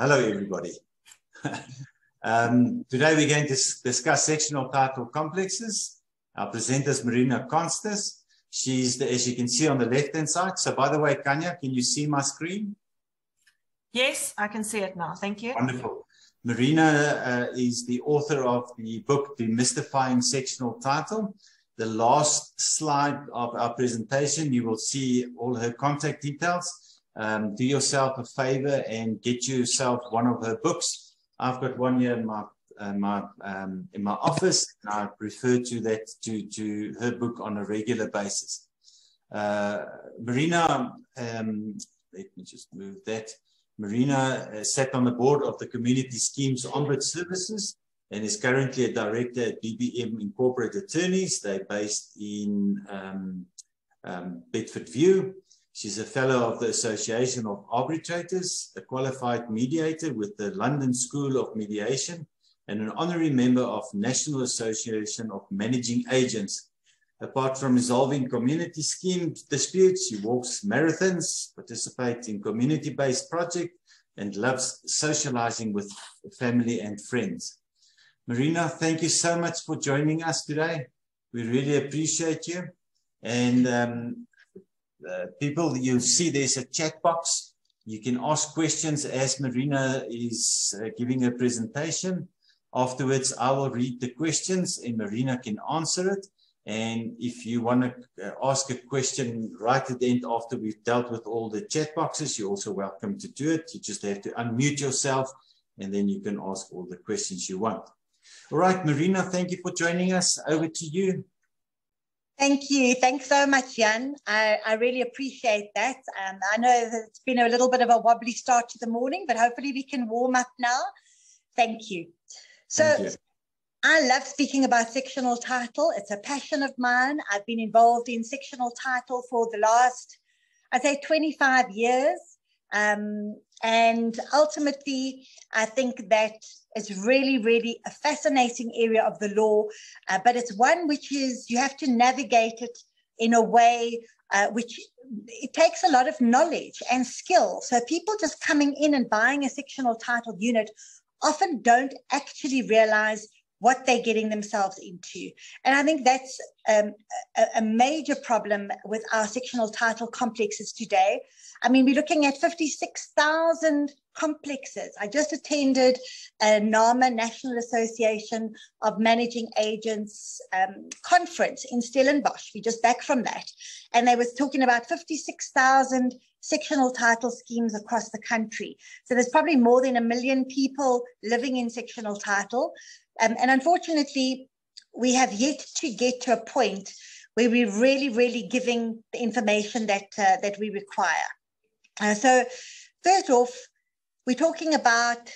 Hello, everybody. um, today we're going to discuss sectional title complexes. Our presenter is Marina Constas. She's, the, as you can see on the left-hand side. So by the way, Kanya, can you see my screen? Yes, I can see it now. Thank you. Wonderful. Marina uh, is the author of the book, Demystifying Sectional Title. The last slide of our presentation, you will see all her contact details. Um, do yourself a favor and get yourself one of her books. I've got one here in my uh, my um, in my office. And I refer to that to to her book on a regular basis. Uh, Marina, um, let me just move that. Marina uh, sat on the board of the Community Schemes Ombud Services and is currently a director at BBM Incorporated Attorneys. They're based in um, um, Bedfordview. She's a fellow of the Association of Arbitrators, a qualified mediator with the London School of Mediation, and an honorary member of National Association of Managing Agents. Apart from resolving community scheme disputes, she walks marathons, participates in community-based projects, and loves socializing with family and friends. Marina, thank you so much for joining us today. We really appreciate you. And um, uh, people, you see there's a chat box. You can ask questions as Marina is uh, giving a presentation. Afterwards, I will read the questions and Marina can answer it. And if you want to uh, ask a question right at the end after we've dealt with all the chat boxes, you're also welcome to do it. You just have to unmute yourself and then you can ask all the questions you want. All right, Marina, thank you for joining us. Over to you. Thank you. Thanks so much, Jan. I, I really appreciate that. Um, I know that it's been a little bit of a wobbly start to the morning, but hopefully we can warm up now. Thank you. So Thank you. I love speaking about sectional title. It's a passion of mine. I've been involved in sectional title for the last, I'd say 25 years. Um, and ultimately, I think that it's really, really a fascinating area of the law, uh, but it's one which is, you have to navigate it in a way uh, which it takes a lot of knowledge and skill. So people just coming in and buying a sectional title unit often don't actually realize what they're getting themselves into. And I think that's um, a, a, major problem with our sectional title complexes today. I mean, we're looking at 56,000 complexes. I just attended a NAMA, National Association of Managing Agents um, conference in Stellenbosch. We just back from that. And they was talking about 56,000 sectional title schemes across the country. So there's probably more than a million people living in sectional title. Um, and unfortunately, we have yet to get to a point where we're really, really giving the information that uh, that we require. Uh, so, first off, we're talking about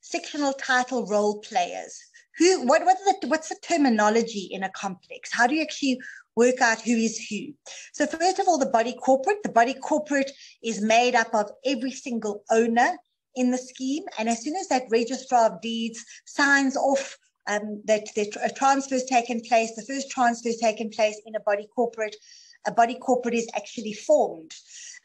sectional title role players. Who? What? What's the What's the terminology in a complex? How do you actually work out who is who? So, first of all, the body corporate. The body corporate is made up of every single owner in the scheme, and as soon as that registrar of deeds signs off um, that the a transfer has taken place, the first transfer has taken place in a body corporate, a body corporate is actually formed.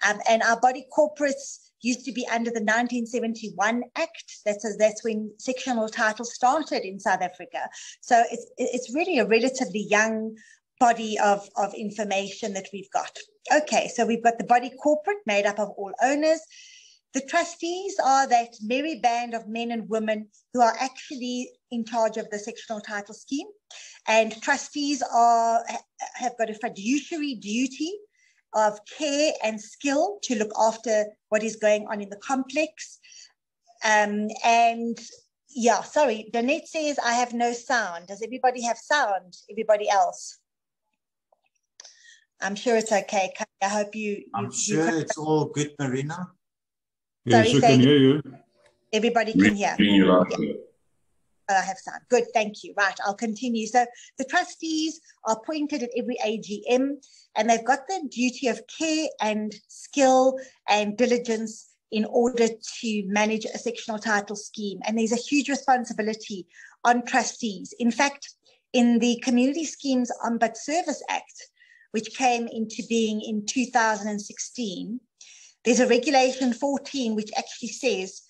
Um, and our body corporates used to be under the 1971 Act. That's, a, that's when sectional title started in South Africa. So it's, it's really a relatively young body of, of information that we've got. Okay, so we've got the body corporate made up of all owners. The trustees are that merry band of men and women who are actually in charge of the sectional title scheme. And trustees are have got a fiduciary duty of care and skill to look after what is going on in the complex. Um, and yeah, sorry, Danette says I have no sound. Does everybody have sound? Everybody else? I'm sure it's okay. I hope you. you I'm sure you it's all good, Marina. Yes, Sorry, we can hear you. Everybody can hear. I have sound. Good, thank you. Right, I'll continue. So the trustees are appointed at every AGM and they've got the duty of care and skill and diligence in order to manage a sectional title scheme. And there's a huge responsibility on trustees. In fact, in the Community Schemes Ombud Service Act, which came into being in 2016, there's a regulation 14 which actually says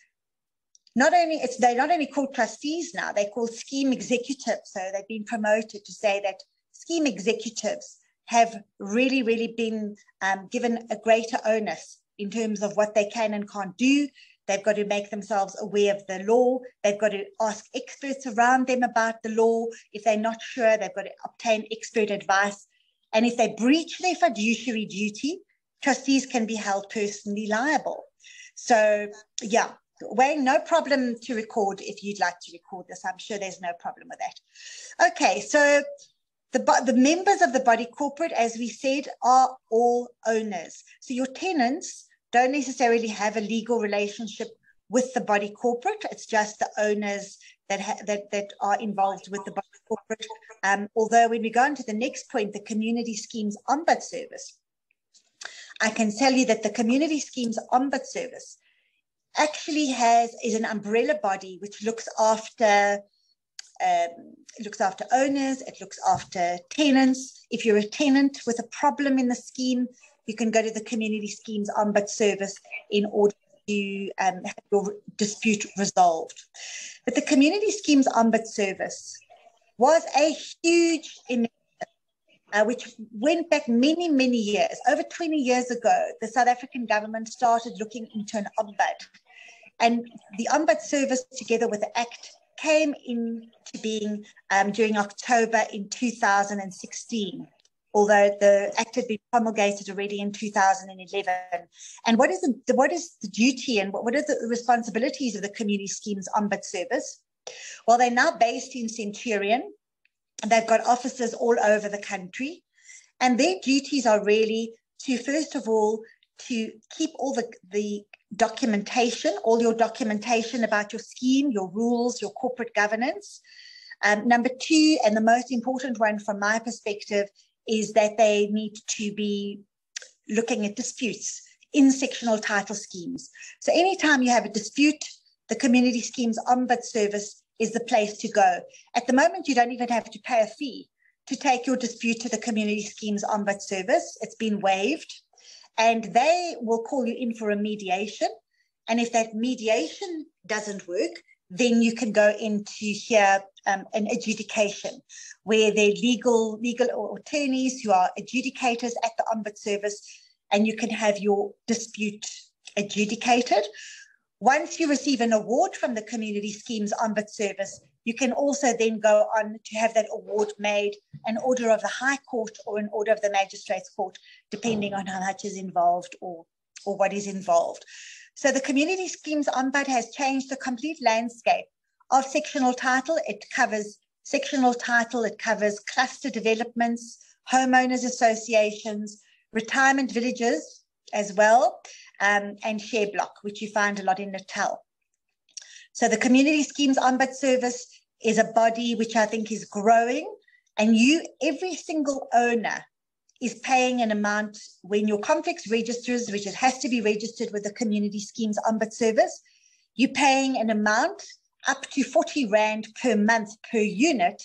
not only it's they're not only called trustees now, they're called scheme executives. So they've been promoted to say that scheme executives have really, really been um, given a greater onus in terms of what they can and can't do. They've got to make themselves aware of the law. They've got to ask experts around them about the law. If they're not sure, they've got to obtain expert advice. And if they breach their fiduciary duty, trustees can be held personally liable. So, yeah, Wayne, no problem to record if you'd like to record this. I'm sure there's no problem with that. Okay, so the, the members of the body corporate, as we said, are all owners. So your tenants don't necessarily have a legal relationship with the body corporate. It's just the owners that ha- that that are involved with the body corporate. Um, although when we go on to the next point, the community schemes ombud service, I can tell you that the community schemes ombud service actually has is an umbrella body which looks after um, looks after owners, it looks after tenants. If you're a tenant with a problem in the scheme, you can go to the community schemes ombud service in order to um, have your dispute resolved. But the community schemes ombud service was a huge initiative. Uh, which went back many, many years. Over 20 years ago, the South African government started looking into an ombud. And the ombud service, together with the Act, came into being um, during October in 2016, although the Act had been promulgated already in 2011. And what is the, what is the duty and what, what are the responsibilities of the Community Schemes Ombud Service? Well, they're now based in Centurion. They've got offices all over the country. And their duties are really to, first of all, to keep all the, the documentation, all your documentation about your scheme, your rules, your corporate governance. Um, number two, and the most important one from my perspective, is that they need to be looking at disputes in sectional title schemes. So anytime you have a dispute, the community schemes Ombuds service is the place to go. At the moment, you don't even have to pay a fee to take your dispute to the community schemes Ombuds service. It's been waived and they will call you in for a mediation. And if that mediation doesn't work, then you can go into here um, an adjudication where they're legal legal attorneys who are adjudicators at the ombuds service and you can have your dispute adjudicated once you receive an award from the community schemes ombud service you can also then go on to have that award made an order of the High Court or an order of the Magistrates Court, depending on how much is involved or, or what is involved. So the Community Schemes Ombud has changed the complete landscape of sectional title. It covers sectional title, it covers cluster developments, homeowners associations, retirement villages as well, um, and share block, which you find a lot in Natal. So the Community Schemes Ombud Service is a body which I think is growing, and you, every single owner, is paying an amount when your complex registers, which it has to be registered with the Community Schemes Ombud Service, you're paying an amount up to 40 Rand per month per unit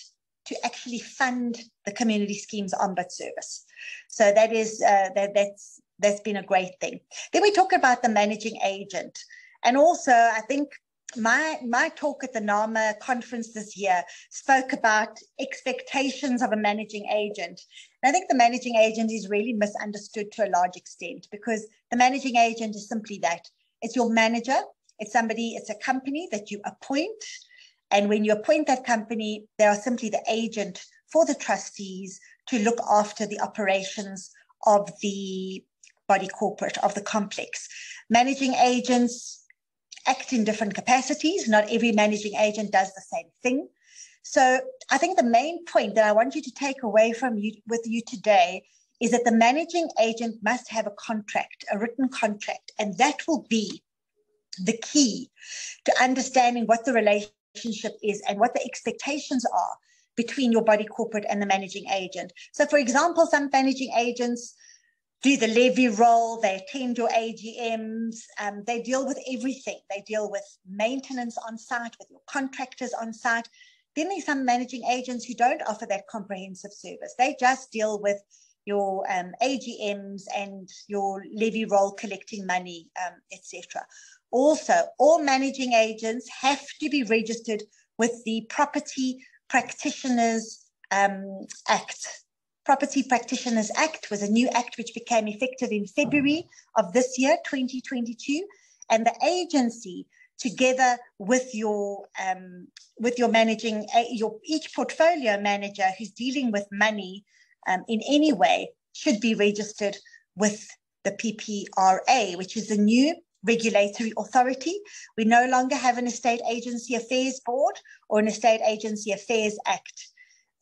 to actually fund the Community Schemes Ombud Service. So that is uh, that, that's that's been a great thing. Then we talk about the managing agent. And also, I think my my talk at the NAMA conference this year spoke about expectations of a managing agent. And I think the managing agent is really misunderstood to a large extent because the managing agent is simply that. It's your manager, it's somebody, it's a company that you appoint. And when you appoint that company, they are simply the agent for the trustees to look after the operations of the body corporate, of the complex. Managing agents act in different capacities. Not every managing agent does the same thing. So I think the main point that I want you to take away from you with you today is that the managing agent must have a contract, a written contract, and that will be the key to understanding what the relationship is and what the expectations are between your body corporate and the managing agent. So, for example, some managing agents do the levy roll, they attend your AGMs, um, they deal with everything. They deal with maintenance on site, with your contractors on site. Then there's some managing agents who don't offer that comprehensive service. They just deal with your um, AGMs and your levy roll collecting money, um, etc. Also, all managing agents have to be registered with the Property Practitioners um, Act. Property Practitioners Act was a new act which became effective in February of this year, 2022. And the agency, together with your um, with your managing your each portfolio manager who's dealing with money um, in any way, should be registered with the PPRA, which is the new regulatory authority. We no longer have an estate agency affairs board or an estate agency affairs act.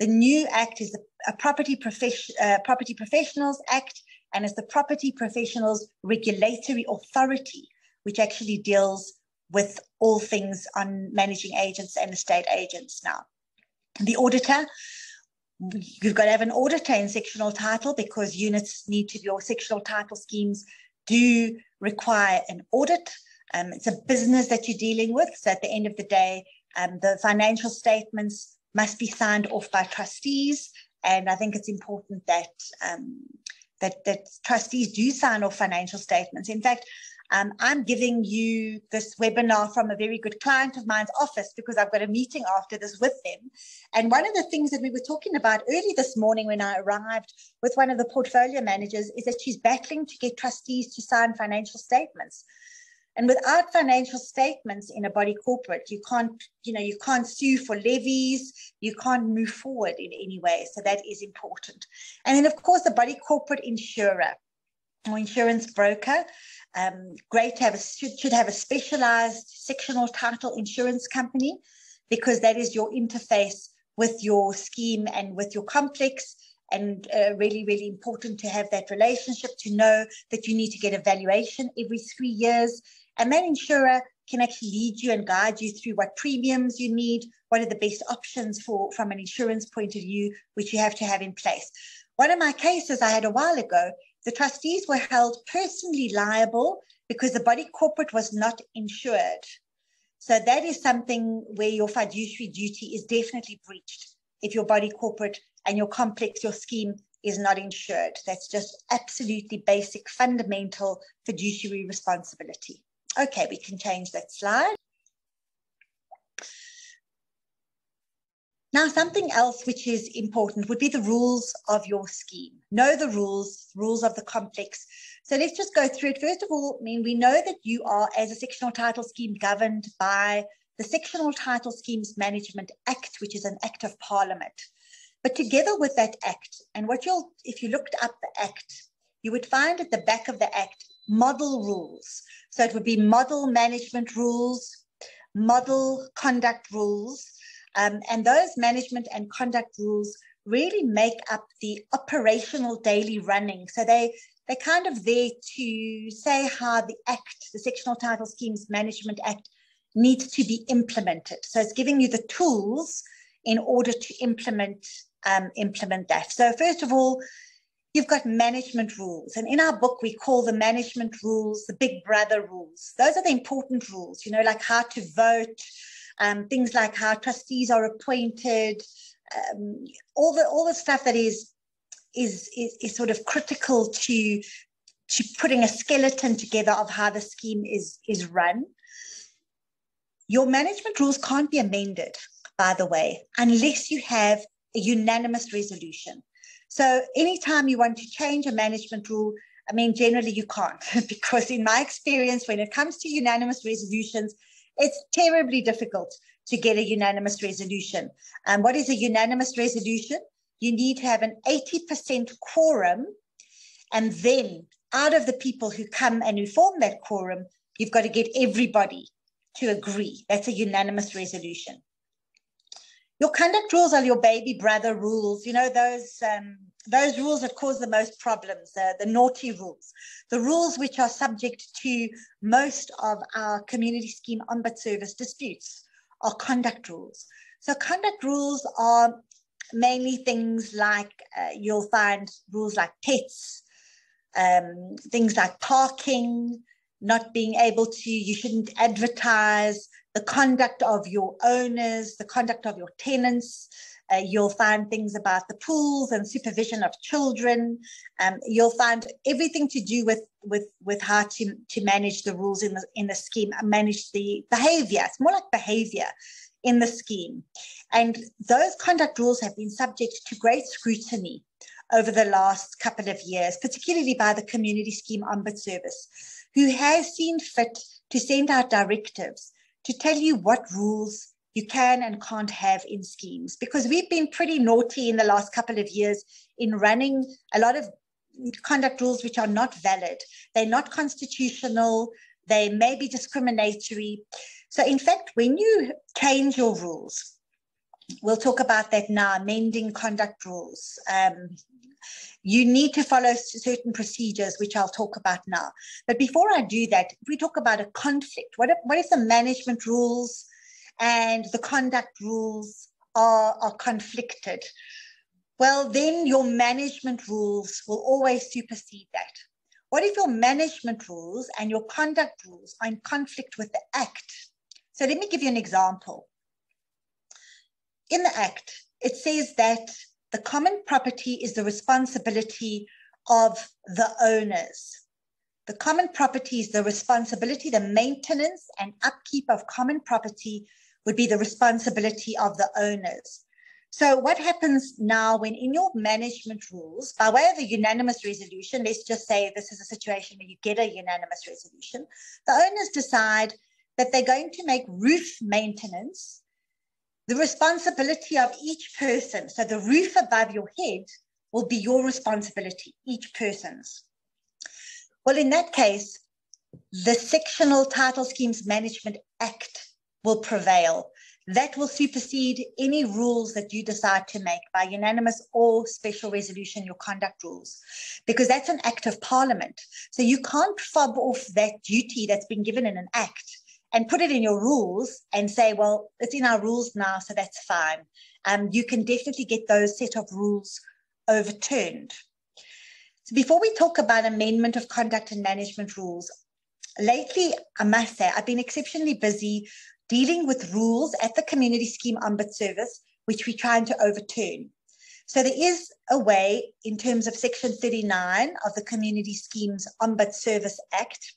The new act is the, a property, profession, uh, property professionals act and it's the property professionals regulatory authority, which actually deals with all things on managing agents and estate agents now. The auditor you've got to have an auditor in sectional title because units need to be, or sectional title schemes do require an audit. Um, it's a business that you're dealing with. So at the end of the day, um, the financial statements must be signed off by trustees. And I think it's important that um, that, that trustees do sign off financial statements. In fact, um, I'm giving you this webinar from a very good client of mine's office because I've got a meeting after this with them. And one of the things that we were talking about early this morning when I arrived with one of the portfolio managers is that she's battling to get trustees to sign financial statements. And without financial statements in a body corporate, you can't, you know, you can't sue for levies, you can't move forward in any way. So that is important. And then, of course, the body corporate insurer or insurance broker. Um, great to have a, should, should have a specialized sectional title insurance company because that is your interface with your scheme and with your complex and uh, really, really important to have that relationship to know that you need to get a valuation every three years. And that insurer can actually lead you and guide you through what premiums you need, what are the best options for from an insurance point of view, which you have to have in place. One of my cases I had a while ago the trustees were held personally liable because the body corporate was not insured. So that is something where your fiduciary duty is definitely breached if your body corporate and your complex, your scheme is not insured. That's just absolutely basic, fundamental fiduciary responsibility. Okay, we can change that slide. Now, something else which is important would be the rules of your scheme. Know the rules, rules of the complex. So let's just go through it. First of all, I mean, we know that you are, as a sectional title scheme, governed by the Sectional Title Schemes Management Act, which is an act of parliament. But together with that act, and what you'll, if you looked up the act, you would find at the back of the act model rules. So it would be model management rules, model conduct rules, um, and those management and conduct rules really make up the operational daily running. So they they're kind of there to say how the Act, the Sectional Title Schemes Management Act, needs to be implemented. So it's giving you the tools in order to implement um, implement that. So first of all, you've got management rules, and in our book we call the management rules the Big Brother rules. Those are the important rules. You know, like how to vote, um, things like how trustees are appointed, um, all the all the stuff that is, is is is sort of critical to to putting a skeleton together of how the scheme is is run. Your management rules can't be amended, by the way, unless you have a unanimous resolution. So anytime you want to change a management rule, I mean, generally you can't, because in my experience, when it comes to unanimous resolutions, it's terribly difficult to get a unanimous resolution. And um, what is a unanimous resolution? You need to have an 80% quorum. And then out of the people who come and who form that quorum, you've got to get everybody to agree. That's a unanimous resolution. Your conduct rules are your baby brother rules. You know, those um, those rules that cause the most problems, the naughty rules, the rules which are subject to most of our community scheme ombud service disputes are conduct rules. So conduct rules are mainly things like uh, you'll find rules like pets, um, things like parking, not being able to, you shouldn't advertise, the conduct of your owners, the conduct of your tenants, uh, you'll find things about the pools and supervision of children. Um, you'll find everything to do with with with how to to manage the rules in the in the scheme and manage the behavior. It's more like behavior in the scheme, and those conduct rules have been subject to great scrutiny over the last couple of years, particularly by the Community Scheme Ombud Service, who has seen fit to send out directives to tell you what rules you can and can't have in schemes because we've been pretty naughty in the last couple of years in running a lot of conduct rules which are not valid. They're not constitutional. They may be discriminatory. So, in fact, when you change your rules, we'll talk about that now, amending conduct rules. Um, you need to follow certain procedures, which I'll talk about now. But before I do that, if we talk about a conflict, what if, the management rules and the conduct rules are, are conflicted? Well, then your management rules will always supersede that. What if your management rules and your conduct rules are in conflict with the Act? So let me give you an example. In the Act, it says that the common property is the responsibility of the owners. The common property is the responsibility, the maintenance and upkeep of common property would be the responsibility of the owners. So, what happens now when in your management rules, by way of a unanimous resolution, let's just say this is a situation where you get a unanimous resolution, the owners decide that they're going to make roof maintenance the responsibility of each person. So, the roof above your head will be your responsibility, each person's. Well, in that case, the Sectional Title Schemes Management Act will prevail that will supersede any rules that you decide to make by unanimous or special resolution, your conduct rules, because that's an act of parliament. So you can't fob off that duty that's been given in an act and put it in your rules and say, well, it's in our rules now, so that's fine. Um, you can definitely get those set of rules overturned. So before we talk about amendment of conduct and management rules, lately, I must say, I've been exceptionally busy dealing with rules at the Community Scheme Ombud Service, which we're trying to overturn. So there is a way in terms of Section 39 of the Community Schemes Ombud Service Act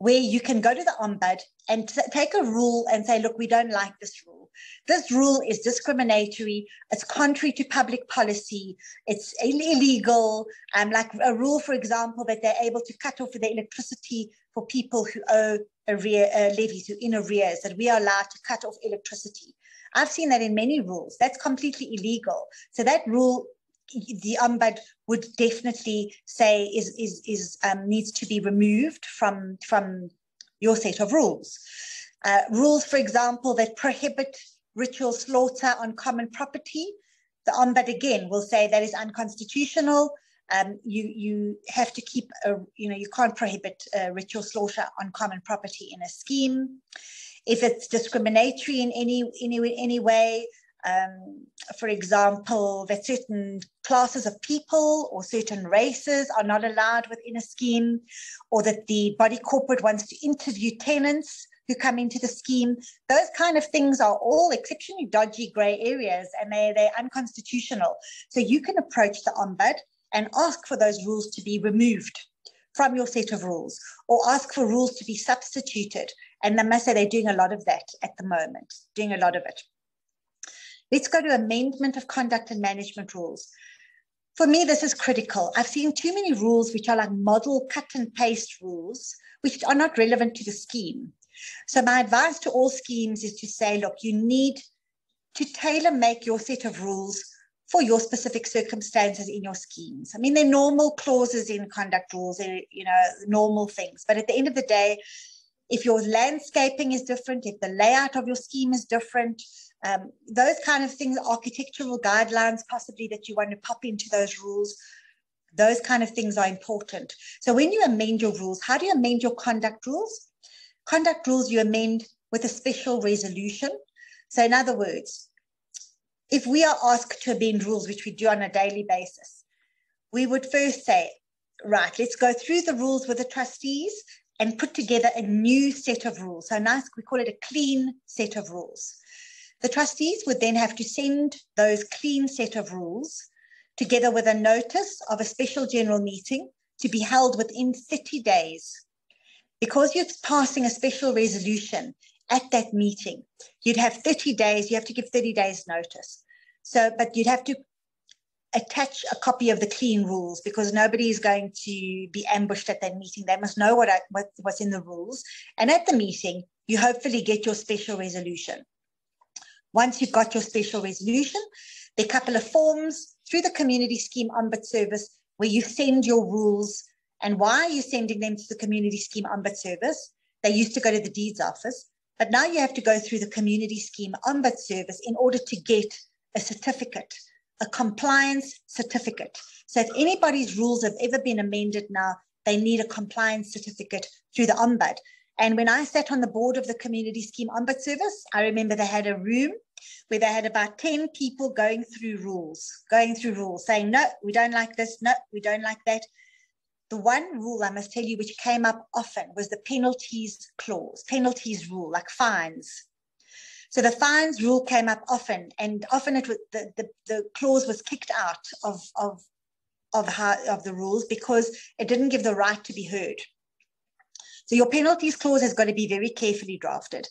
where you can go to the ombud and t- take a rule and say, look, we don't like this rule. This rule is discriminatory. It's contrary to public policy. It's illegal. Um, like a rule, for example, that they're able to cut off the electricity for people who owe arrear, uh, levies, who in arrears, that we are allowed to cut off electricity. I've seen that in many rules. That's completely illegal. So that rule the ombud would definitely say is is is um, needs to be removed from from your set of rules. Uh, rules, for example, that prohibit ritual slaughter on common property. The ombud again will say that is unconstitutional. Um, you you have to keep a you know you can't prohibit uh, ritual slaughter on common property in a scheme. If it's discriminatory in any any any way, um, for example, that certain classes of people or certain races are not allowed within a scheme, or that the body corporate wants to interview tenants who come into the scheme. Those kind of things are all exceptionally dodgy grey areas and they, they're unconstitutional. So you can approach the ombud and ask for those rules to be removed from your set of rules or ask for rules to be substituted. And I must say they're doing a lot of that at the moment, doing a lot of it. Let's go to amendment of conduct and management rules. For me, this is critical. I've seen too many rules which are like model cut and paste rules, which are not relevant to the scheme. So, my advice to all schemes is to say, look, you need to tailor make your set of rules for your specific circumstances in your schemes. I mean, they're normal clauses in conduct rules, they're, you know, normal things. But at the end of the day, if your landscaping is different, if the layout of your scheme is different, um, those kind of things, architectural guidelines, possibly that you want to pop into those rules, those kind of things are important. So when you amend your rules, how do you amend your conduct rules? Conduct rules you amend with a special resolution. So in other words, if we are asked to amend rules, which we do on a daily basis, we would first say, right, let's go through the rules with the trustees and put together a new set of rules. So nice, we call it a clean set of rules. The trustees would then have to send those clean set of rules together with a notice of a special general meeting to be held within 30 days. Because you're passing a special resolution at that meeting, you'd have 30 days, you have to give 30 days notice. So, but you'd have to attach a copy of the clean rules because nobody is going to be ambushed at that meeting. They must know what, I, what what's in the rules. And at the meeting, you hopefully get your special resolution. Once you've got your special resolution, there are a couple of forms through the community scheme ombud service where you send your rules. And why are you sending them to the community scheme ombud service? They used to go to the deeds office, but now you have to go through the community scheme ombud service in order to get a certificate a compliance certificate. So if anybody's rules have ever been amended now, they need a compliance certificate through the ombud. And when I sat on the board of the community scheme ombud service, I remember they had a room where they had about 10 people going through rules, going through rules, saying, no, we don't like this, no, we don't like that. The one rule I must tell you, which came up often, was the penalties clause, penalties rule, like fines. So the fines rule came up often, and often it was, the, the, the clause was kicked out of, of, of, how, of the rules because it didn't give the right to be heard. So your penalties clause has got to be very carefully drafted.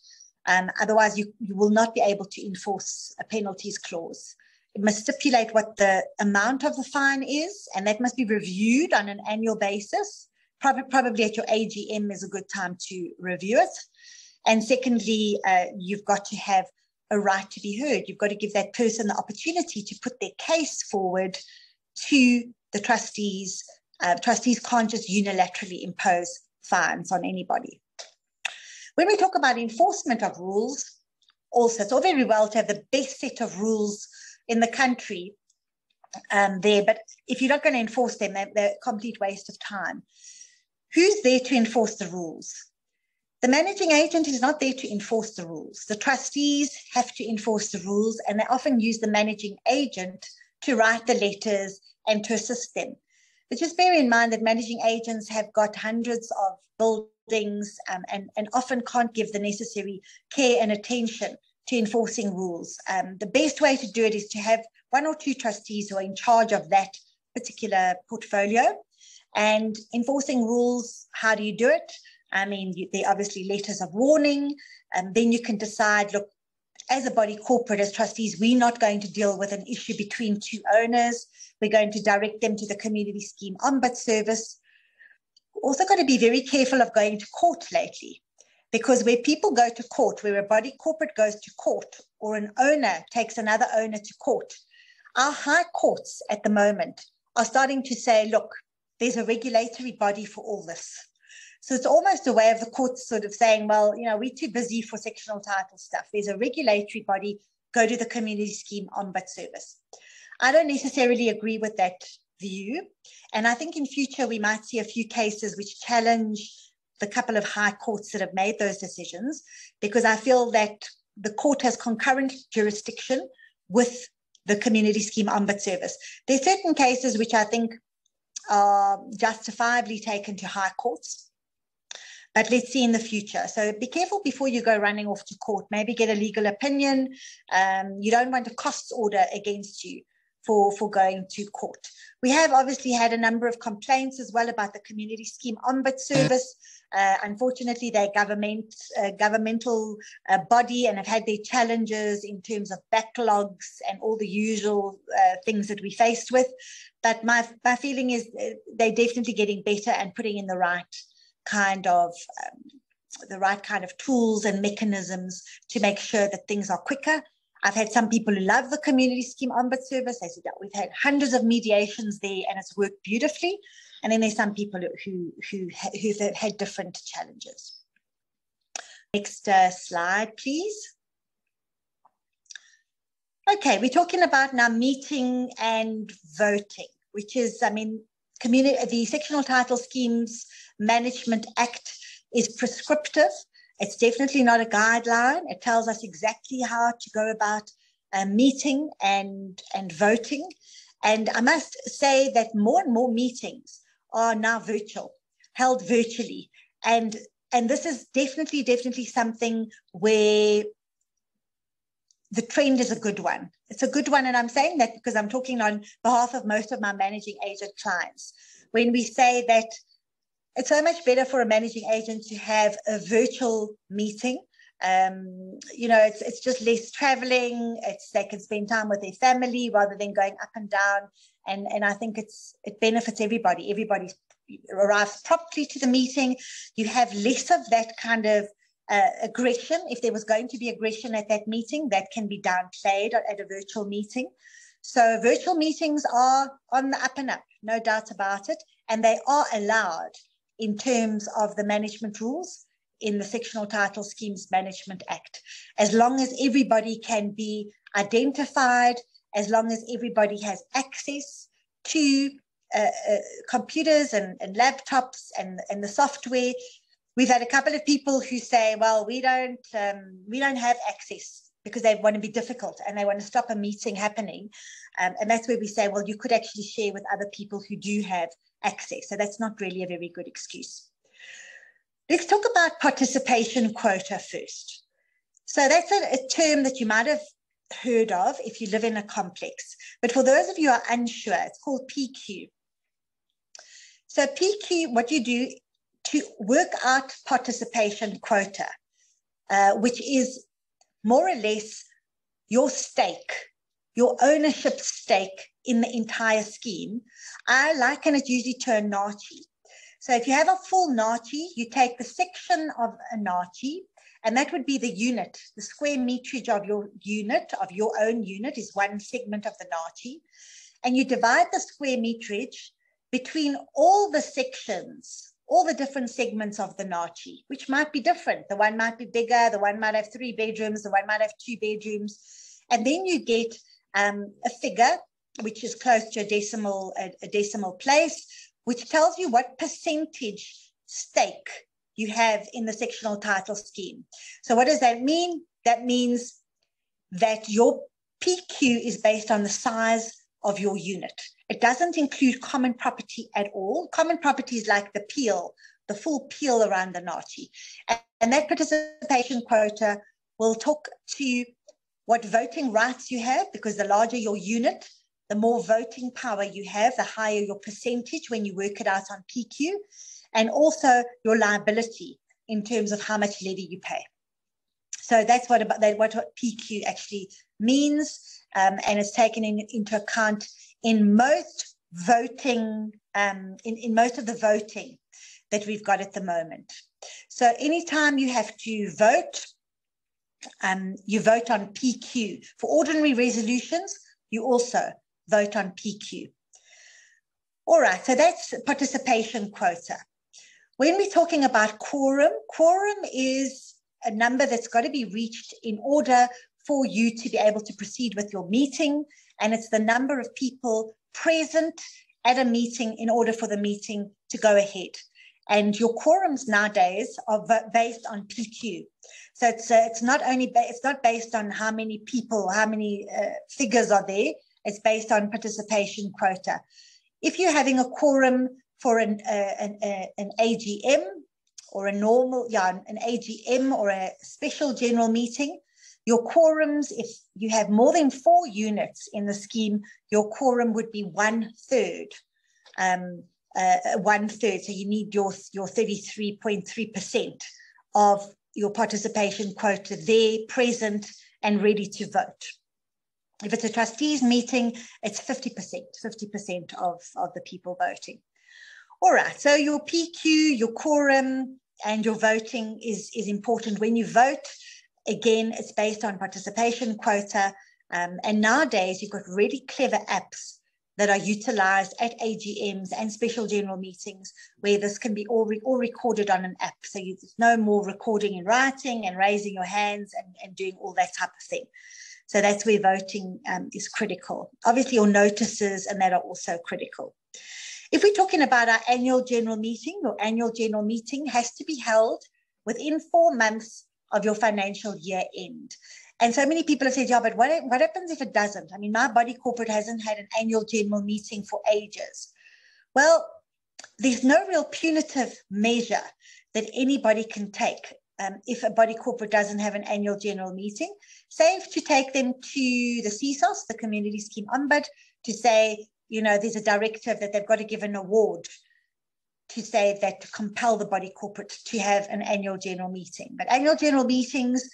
Um, otherwise, you, you will not be able to enforce a penalties clause. It must stipulate what the amount of the fine is, and that must be reviewed on an annual basis. Probably, probably at your AGM is a good time to review it. And secondly, uh, you've got to have a right to be heard. You've got to give that person the opportunity to put their case forward to the trustees. Uh, trustees can't just unilaterally impose fines on anybody. When we talk about enforcement of rules, also, it's all very well to have the best set of rules in the country um, there, but if you're not going to enforce them, they're, they're a complete waste of time. Who's there to enforce the rules? The managing agent is not there to enforce the rules. The trustees have to enforce the rules, and they often use the managing agent to write the letters and to assist them. But just bear in mind that managing agents have got hundreds of buildings um, and, and often can't give the necessary care and attention to enforcing rules. Um, the best way to do it is to have one or two trustees who are in charge of that particular portfolio. And enforcing rules, how do you do it? I mean, you, they obviously letters of warning, and then you can decide, look, as a body corporate, as trustees, we're not going to deal with an issue between two owners. We're going to direct them to the community scheme ombud service. Also, got to be very careful of going to court lately, because where people go to court, where a body corporate goes to court, or an owner takes another owner to court, our high courts at the moment are starting to say, look, there's a regulatory body for all this. So it's almost a way of the courts sort of saying, well, you know, we're too busy for sectional title stuff. There's a regulatory body, go to the community scheme ombud service. I don't necessarily agree with that view. And I think in future we might see a few cases which challenge the couple of high courts that have made those decisions, because I feel that the court has concurrent jurisdiction with the community scheme ombud service. There are certain cases which I think are justifiably taken to high courts but let's see in the future. So be careful before you go running off to court. Maybe get a legal opinion. Um, you don't want a costs order against you for, for going to court. We have obviously had a number of complaints as well about the community scheme ombud service. Uh, unfortunately, they're government uh, governmental uh, body and have had their challenges in terms of backlogs and all the usual uh, things that we faced with. But my, my feeling is uh, they're definitely getting better and putting in the right kind of um, the right kind of tools and mechanisms to make sure that things are quicker. I've had some people who love the community scheme ombud service. They said that we've had hundreds of mediations there and it's worked beautifully. And then there's some people who who who've had different challenges. Next uh, slide, please. Okay, we're talking about now meeting and voting, which is, I mean, community the sectional title schemes Management Act is prescriptive. It's definitely not a guideline. It tells us exactly how to go about uh, meeting and, and voting. And I must say that more and more meetings are now virtual, held virtually. And, and this is definitely, definitely something where the trend is a good one. It's a good one. And I'm saying that because I'm talking on behalf of most of my managing agent clients when we say that it's so much better for a managing agent to have a virtual meeting. Um, you know, it's it's just less traveling. It's they can spend time with their family rather than going up and down. And and I think it's it benefits everybody. Everybody arrives promptly to the meeting. You have less of that kind of uh, aggression. If there was going to be aggression at that meeting, that can be downplayed at a virtual meeting. So virtual meetings are on the up and up, no doubt about it, and they are allowed in terms of the management rules in the Sectional Title Schemes Management Act. As long as everybody can be identified, as long as everybody has access to uh, uh, computers and, and laptops and, and the software. We've had a couple of people who say, well, we don't, um, we don't have access because they want to be difficult and they want to stop a meeting happening. Um, and that's where we say, well, you could actually share with other people who do have access. So that's not really a very good excuse. Let's talk about participation quota first. So that's a, a term that you might have heard of if you live in a complex. But for those of you who are unsure, it's called PQ. So PQ, what you do to work out participation quota, uh, which is more or less your stake, your ownership stake in the entire scheme. I liken it usually to a. So if you have a full naartjie, you take the section of a naartjie, and that would be the unit. The square meterage of your unit, of your own unit, is one segment of the naartjie. And you divide the square meterage between all the sections all the different segments of the naartjie, which might be different. The one might be bigger, the one might have three bedrooms, the one might have two bedrooms. And then you get um, a figure which is close to a decimal, a, a decimal place, which tells you what percentage stake you have in the sectional title scheme. So what does that mean? That means that your PQ is based on the size of your unit. It doesn't include common property at all. Common property is like the peel, the full peel around the naartjie. And, and that participation quota will talk to what voting rights you have, because the larger your unit, the more voting power you have, the higher your percentage when you work it out on PQ, and also your liability in terms of how much levy you pay. So that's what about that what, PQ actually means, um, and it's taken in, into account in most voting, um, in, in most of the voting that we've got at the moment. So anytime you have to vote, um, you vote on PQ. For ordinary resolutions, you also vote on PQ. All right, so that's participation quota. When we're talking about quorum, quorum is a number that's got to be reached in order for you to be able to proceed with your meeting and it's the number of people present at a meeting in order for the meeting to go ahead. And your quorums nowadays are based on PQ. So it's, uh, it's not only, ba- it's not based on how many people, how many uh, figures are there. It's based on participation quota. If you're having a quorum for an, uh, an, uh, an AGM or a normal, yeah, an AGM or a special general meeting, your quorums, if you have more than four units in the scheme, your quorum would be one third. Um, uh, one third. So you need your, your 33.3% of your participation quota there, present, and ready to vote. If it's a trustees meeting, it's 50%, 50% of, of the people voting. All right, so your PQ, your quorum, and your voting is, is important. When you vote, Again, it's based on participation quota. Um, and nowadays, you've got really clever apps that are utilized at AGMs and special general meetings where this can be all, re- all recorded on an app. So you, there's no more recording and writing and raising your hands and, and doing all that type of thing. So that's where voting um, is critical. Obviously, your notices and that are also critical. If we're talking about our annual general meeting, your annual general meeting has to be held within four months of your financial year end. And so many people have said, yeah, but what, what happens if it doesn't? I mean, my body corporate hasn't had an annual general meeting for ages. Well, there's no real punitive measure that anybody can take um, if a body corporate doesn't have an annual general meeting, save to take them to the CSOS, the Community Scheme Ombud, to say, you know, there's a directive that they've got to give an award to say that to compel the body corporate to have an annual general meeting. But annual general meetings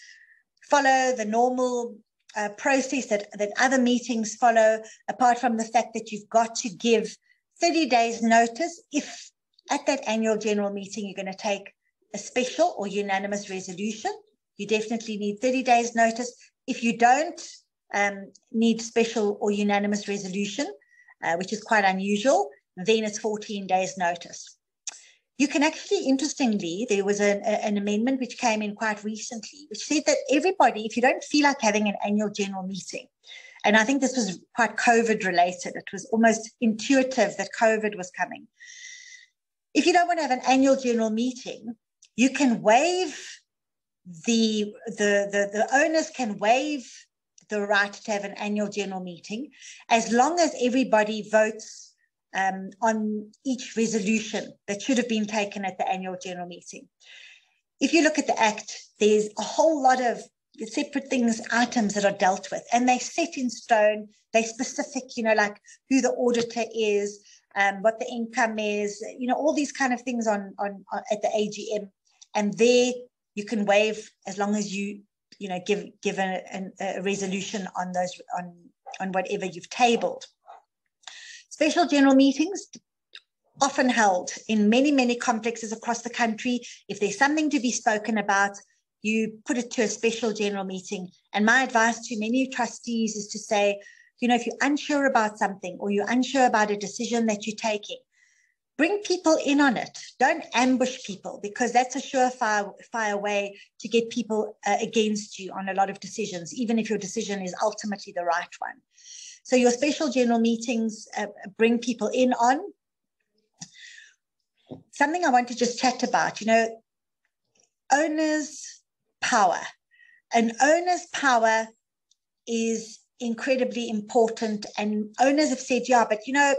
follow the normal uh, process that, that other meetings follow, apart from the fact that you've got to give 30 days notice if at that annual general meeting you're going to take a special or unanimous resolution. You definitely need 30 days notice. If you don't um, need special or unanimous resolution, uh, which is quite unusual, then it's 14 days notice. You can actually, interestingly, there was an, an amendment which came in quite recently, which said that everybody, if you don't feel like having an annual general meeting, and I think this was quite COVID related, it was almost intuitive that COVID was coming. If you don't want to have an annual general meeting, you can waive the, the, the, the owners can waive the right to have an annual general meeting as long as everybody votes um, on each resolution that should have been taken at the annual general meeting. If you look at the Act, there's a whole lot of separate things, items that are dealt with, and they set in stone. They specific, you know, like who the auditor is, um, what the income is, you know, all these kind of things on, on, on at the AGM. And there you can waive as long as you, you know, give give a, a resolution on those on on whatever you've tabled. Special general meetings often held in many, many complexes across the country. If there's something to be spoken about, you put it to a special general meeting. And my advice to many trustees is to say, you know, if you're unsure about something or you're unsure about a decision that you're taking, bring people in on it. Don't ambush people because that's a surefire fire way to get people uh, against you on a lot of decisions, even if your decision is ultimately the right one. So your special general meetings uh, bring people in on. Something I want to just chat about, you know, owners' power. An owner's power is incredibly important. And owners have said, yeah, but you know,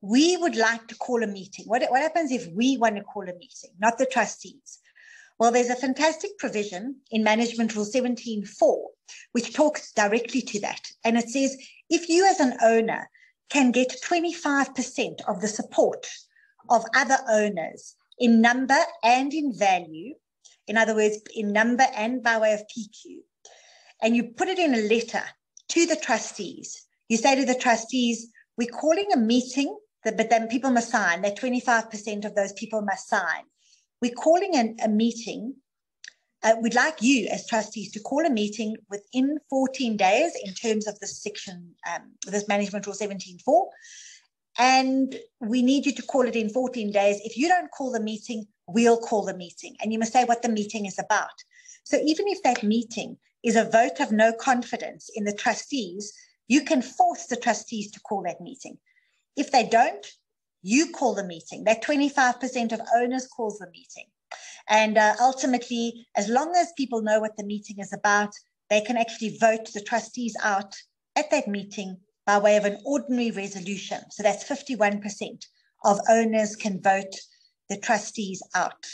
we would like to call a meeting. What, what happens if we want to call a meeting, not the trustees? Well, there's a fantastic provision in Management Rule 17.4, which talks directly to that. And it says if you, as an owner, can get 25% of the support of other owners in number and in value, in other words, in number and by way of PQ, and you put it in a letter to the trustees, you say to the trustees, we're calling a meeting, but then people must sign, that 25% of those people must sign. We're calling an, a meeting uh, we'd like you as trustees to call a meeting within 14 days in terms of this section, um, this management rule 17.4. And we need you to call it in 14 days. If you don't call the meeting, we'll call the meeting. And you must say what the meeting is about. So even if that meeting is a vote of no confidence in the trustees, you can force the trustees to call that meeting. If they don't, you call the meeting. That 25% of owners calls the meeting. And uh, ultimately, as long as people know what the meeting is about, they can actually vote the trustees out at that meeting by way of an ordinary resolution. So that's 51% of owners can vote the trustees out.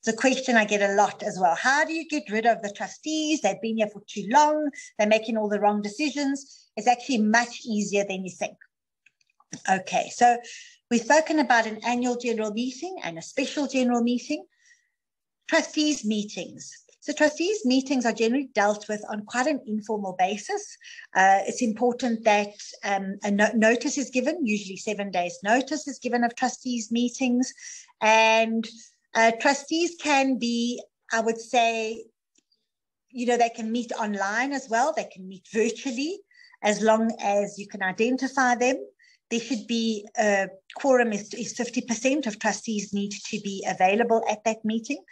It's a question I get a lot as well. How do you get rid of the trustees? They've been here for too long. They're making all the wrong decisions. It's actually much easier than you think. Okay, so we've spoken about an annual general meeting and a special general meeting. Trustees meetings. So trustees meetings are generally dealt with on quite an informal basis. Uh, it's important that um, a no notice is given, usually seven days notice is given of trustees meetings. And uh, trustees can be, I would say, you know, they can meet online as well. They can meet virtually as long as you can identify them. There should be a quorum is, is 50% of trustees need to be available at that meeting.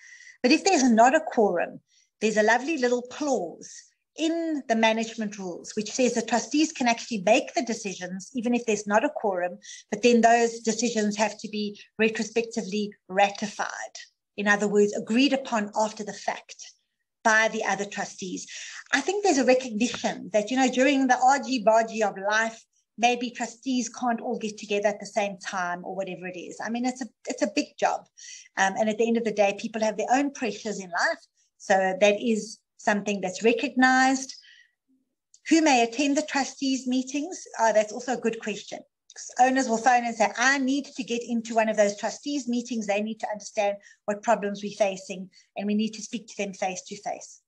But if there's not a quorum, there's a lovely little clause in the management rules which says the trustees can actually make the decisions even if there's not a quorum, but then those decisions have to be retrospectively ratified. In other words, agreed upon after the fact by the other trustees. I think there's a recognition that, you know, during the argy bargy of life, maybe trustees can't all get together at the same time or whatever it is. I mean, it's a it's a big job, um, and at the end of the day, people have their own pressures in life. So that is something that's recognised. Who may attend the trustees meetings? Oh, that's also a good question. owners will phone and say, I need to get into one of those trustees meetings. They need to understand what problems we're facing and we need to speak to them face to face.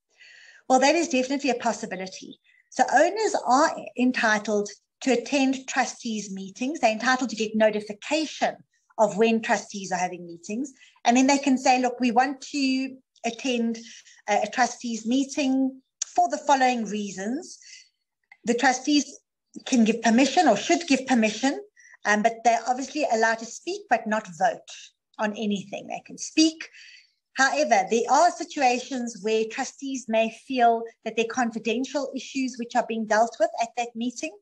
Well, that is definitely a possibility. So owners are entitled to attend trustees meetings. They're entitled to get notification of when trustees are having meetings. And then they can say, look, we want to attend a, a trustees meeting for the following reasons. The trustees can give permission or should give permission, um, but they're obviously allowed to speak but not vote on anything. They can speak. However, there are situations where trustees may feel that there are confidential issues which are being dealt with at that meeting,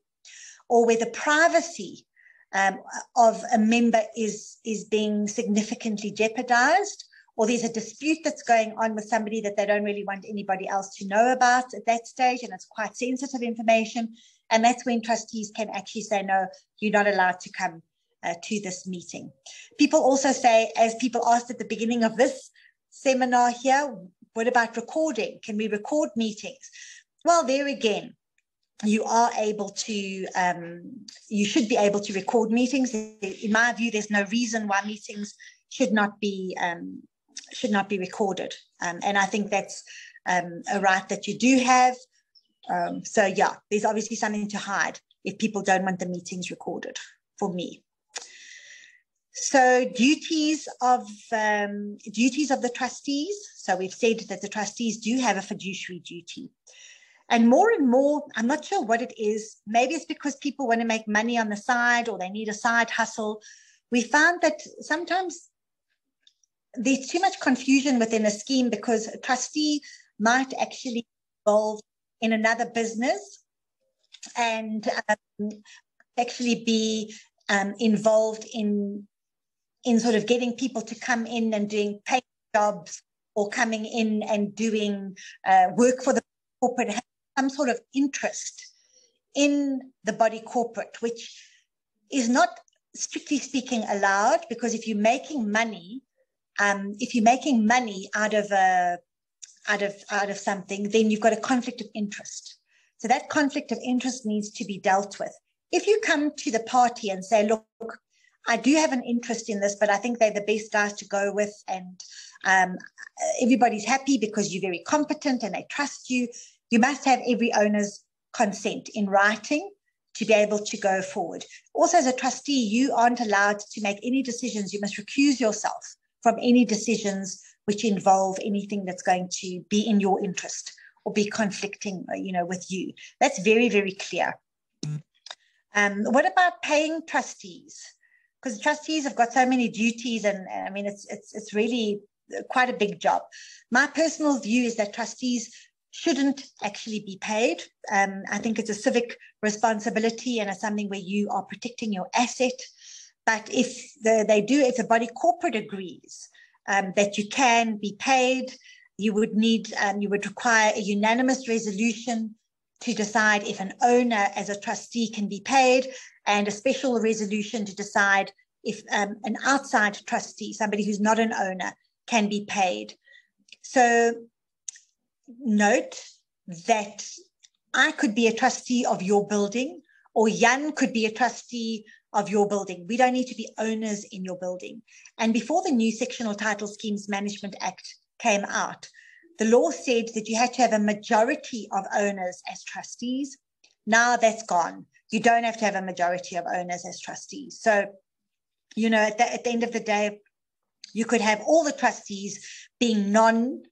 or where the privacy um, of a member is, is being significantly jeopardized, or there's a dispute that's going on with somebody that they don't really want anybody else to know about at that stage, and it's quite sensitive information. And that's when trustees can actually say, no, you're not allowed to come uh, to this meeting. People also say, as people asked at the beginning of this seminar here, what about recording? Can we record meetings? Well, there again, you are able to, um, you should be able to record meetings. In my view, there's no reason why meetings should not be um, should not be recorded, um, and I think that's um, a right that you do have. Um, so yeah, there's obviously something to hide if people don't want the meetings recorded. For me. So duties of um, duties of the trustees. So we've said that the trustees do have a fiduciary duty. And more and more, I'm not sure what it is. Maybe it's because people want to make money on the side or they need a side hustle. We found that sometimes there's too much confusion within a scheme because a trustee might actually involve in another business and um, actually be um, involved in in sort of getting people to come in and doing paid jobs or coming in and doing uh, work for the corporate some sort of interest in the body corporate, which is not strictly speaking allowed because if you're making money, um, if you're making money out of a out of out of something, then you've got a conflict of interest. So that conflict of interest needs to be dealt with. If you come to the party and say, look, I do have an interest in this, but I think they're the best guys to go with, and um, everybody's happy because you're very competent and they trust you you must have every owner's consent in writing to be able to go forward. Also, as a trustee, you aren't allowed to make any decisions. You must recuse yourself from any decisions which involve anything that's going to be in your interest or be conflicting, uh, you know, with you. That's very, very clear. Um, what about paying trustees? Because trustees have got so many duties, and I mean, it's it's it's really quite a big job. My personal view is that trustees shouldn't actually be paid. Um, I think it's a civic responsibility and it's something where you are protecting your asset. But if the, they do, if the body corporate agrees um, that you can be paid, you would need, um, you would require a unanimous resolution to decide if an owner as a trustee can be paid and a special resolution to decide if um, an outside trustee, somebody who's not an owner, can be paid. So note that I could be a trustee of your building, or Jan could be a trustee of your building. We don't need to be owners in your building. And before the new Sectional Title Schemes Management Act came out, the law said that you had to have a majority of owners as trustees. Now that's gone. You don't have to have a majority of owners as trustees. So, you know, at the, at the end of the day, you could have all the trustees being non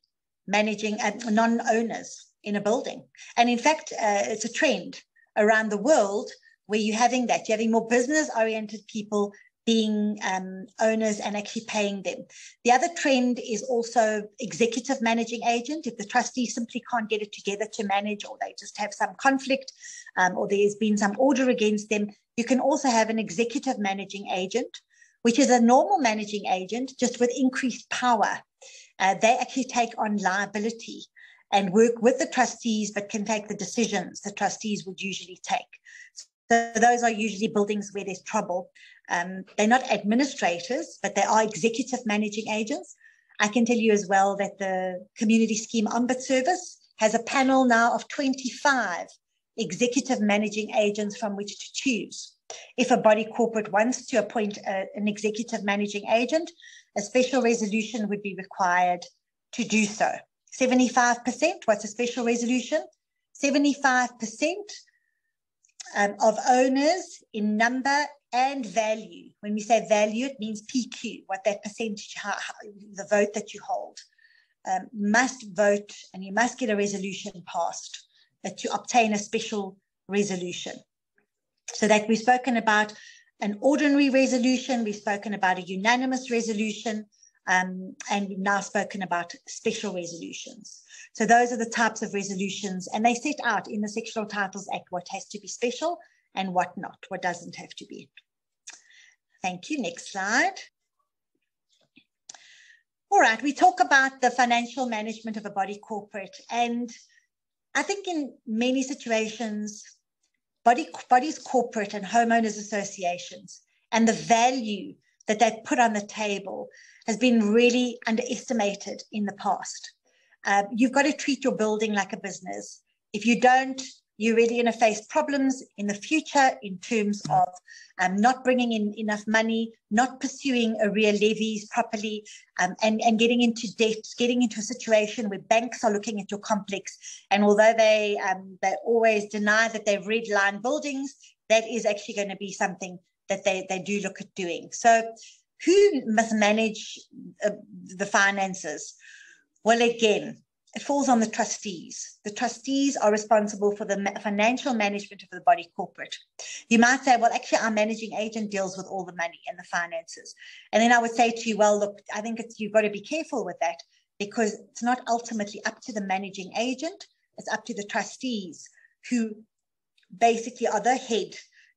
managing uh, non-owners in a building. And in fact, uh, it's a trend around the world where you're having that. You're having more business-oriented people being um, owners and actually paying them. The other trend is also executive managing agent. If the trustee simply can't get it together to manage, or they just have some conflict, um, or there's been some order against them, you can also have an executive managing agent, which is a normal managing agent just with increased power uh, they actually take on liability and work with the trustees, but can take the decisions the trustees would usually take. So those are usually buildings where there's trouble. Um, they're not administrators, but they are executive managing agents. I can tell you as well that the Community Scheme Ombud Service has a panel now of 25 executive managing agents from which to choose. If a body corporate wants to appoint a, an executive managing agent, a special resolution would be required to do so. 75%, what's a special resolution? 75% um, of owners in number and value. When we say value, it means PQ, what that percentage, how, how, the vote that you hold, um, must vote and you must get a resolution passed that to obtain a special resolution. So that we've spoken about an ordinary resolution, we've spoken about a unanimous resolution, um, and we've now spoken about special resolutions. So those are the types of resolutions, and they set out in the Sectional Titles Act what has to be special and what not, what doesn't have to be. Thank you. Next slide. All right, we talk about the financial management of a body corporate, and I think in many situations, body, bodies corporate and homeowners associations and the value that they've put on the table has been really underestimated in the past. Uh, you've got to treat your building like a business. If you don't, you're really going to face problems in the future in terms of um, not bringing in enough money, not pursuing arrear levies properly, um, and, and getting into debt, getting into a situation where banks are looking at your complex. And although they, um, they always deny that they've redlined buildings, that is actually going to be something that they, they do look at doing. So who must manage uh, the finances? Well, again, it falls on the trustees. The trustees are responsible for the financial management of the body corporate. You might say, well, actually, our managing agent deals with all the money and the finances. And then I would say to you, well, look, I think you've got to be careful with that because it's not ultimately up to the managing agent, it's up to the trustees who basically are the head,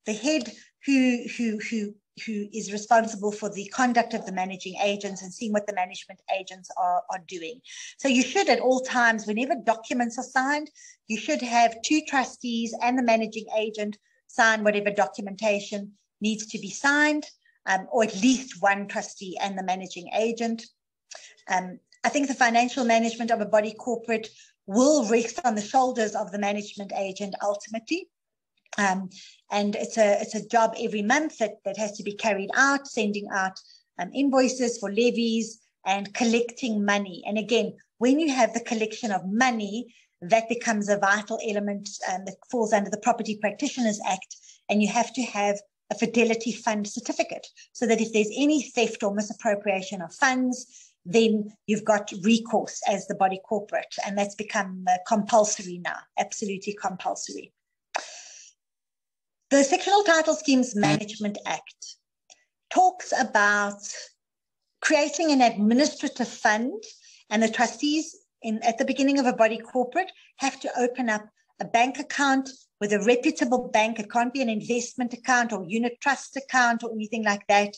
the head who, who, who who is responsible for the conduct of the managing agents and seeing what the management agents are, are doing. So you should at all times, whenever documents are signed, you should have two trustees and the managing agent sign whatever documentation needs to be signed, um, or at least one trustee and the managing agent. Um, I think the financial management of a body corporate will rest on the shoulders of the management agent ultimately. Um, and it's a it's a job every month that, that has to be carried out, sending out um, invoices for levies and collecting money. And again, when you have the collection of money, that becomes a vital element um, that falls under the Property Practitioners Act, and you have to have a fidelity fund certificate so that if there's any theft or misappropriation of funds, then you've got recourse as the body corporate, and that's become uh, compulsory now, absolutely compulsory. The Sectional Title Schemes Management Act talks about creating an administrative fund, and the trustees in, at the beginning of a body corporate have to open up a bank account with a reputable bank. It can't be an investment account or unit trust account or anything like that.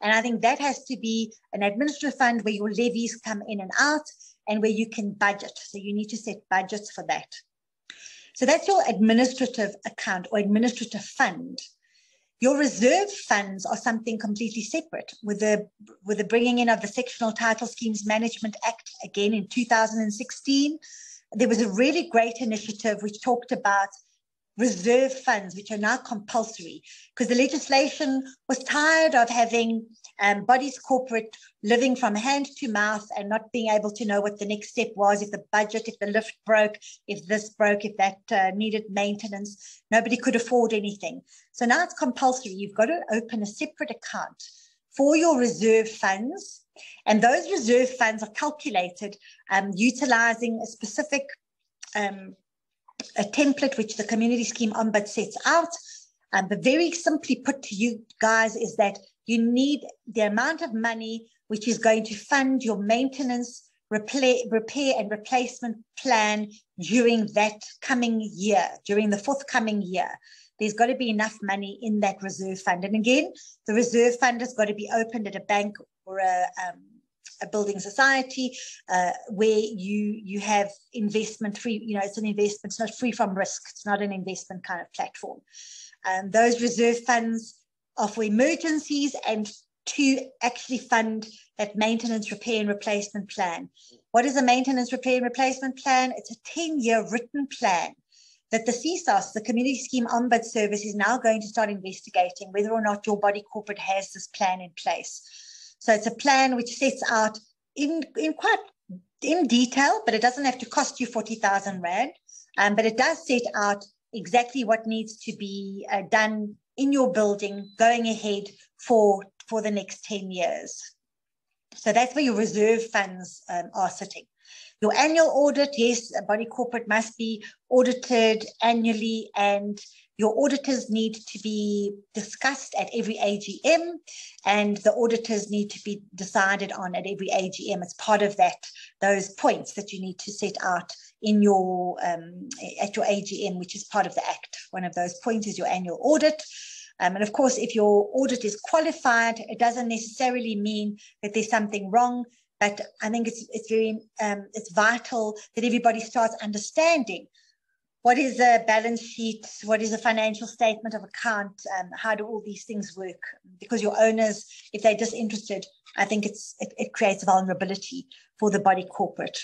And I think that has to be an administrative fund where your levies come in and out and where you can budget. So you need to set budgets for that. So that's your administrative account or administrative fund. Your reserve funds are something completely separate. With the with the bringing in of the Sectional Title Schemes Management Act again in 2016, there was a really great initiative which talked about reserve funds, which are now compulsory, because the legislation was tired of having um, bodies corporate living from hand to mouth and not being able to know what the next step was, if the budget, if the lift broke, if this broke, if that uh, needed maintenance. Nobody could afford anything. So now it's compulsory. You've got to open a separate account for your reserve funds. And those reserve funds are calculated um, utilizing a specific um, a template which the community scheme ombud sets out. Um, but very simply put to you guys is that you need the amount of money which is going to fund your maintenance, repair, and replacement plan during that coming year, during the forthcoming year. There's got to be enough money in that reserve fund. And again, the reserve fund has got to be opened at a bank or a um, a building society uh, where you you have investment free you know it's an investment it's not free from risk it's not an investment kind of platform um, those reserve funds for emergencies and to actually fund that maintenance repair and replacement plan what is a maintenance repair and replacement plan it's a 10 year written plan that the CSOS, the Community Scheme Ombud Service, is now going to start investigating whether or not your body corporate has this plan in place. So it's a plan which sets out in, in quite in detail, but it doesn't have to cost you 40,000 Rand. Um, but it does set out exactly what needs to be uh, done in your building going ahead for, for the next 10 years. So that's where your reserve funds um, are sitting. Your annual audit, yes, a body corporate must be audited annually and your auditors need to be discussed at every AGM and the auditors need to be decided on at every AGM. It's part of that, those points that you need to set out in your, um, at your AGM, which is part of the Act. One of those points is your annual audit. Um, and of course, if your audit is qualified, it doesn't necessarily mean that there's something wrong. But I think it's it's very um, it's vital that everybody starts understanding what is a balance sheet, what is a financial statement of account, um, how do all these things work? Because your owners, if they're disinterested, I think it's it, it creates vulnerability for the body corporate.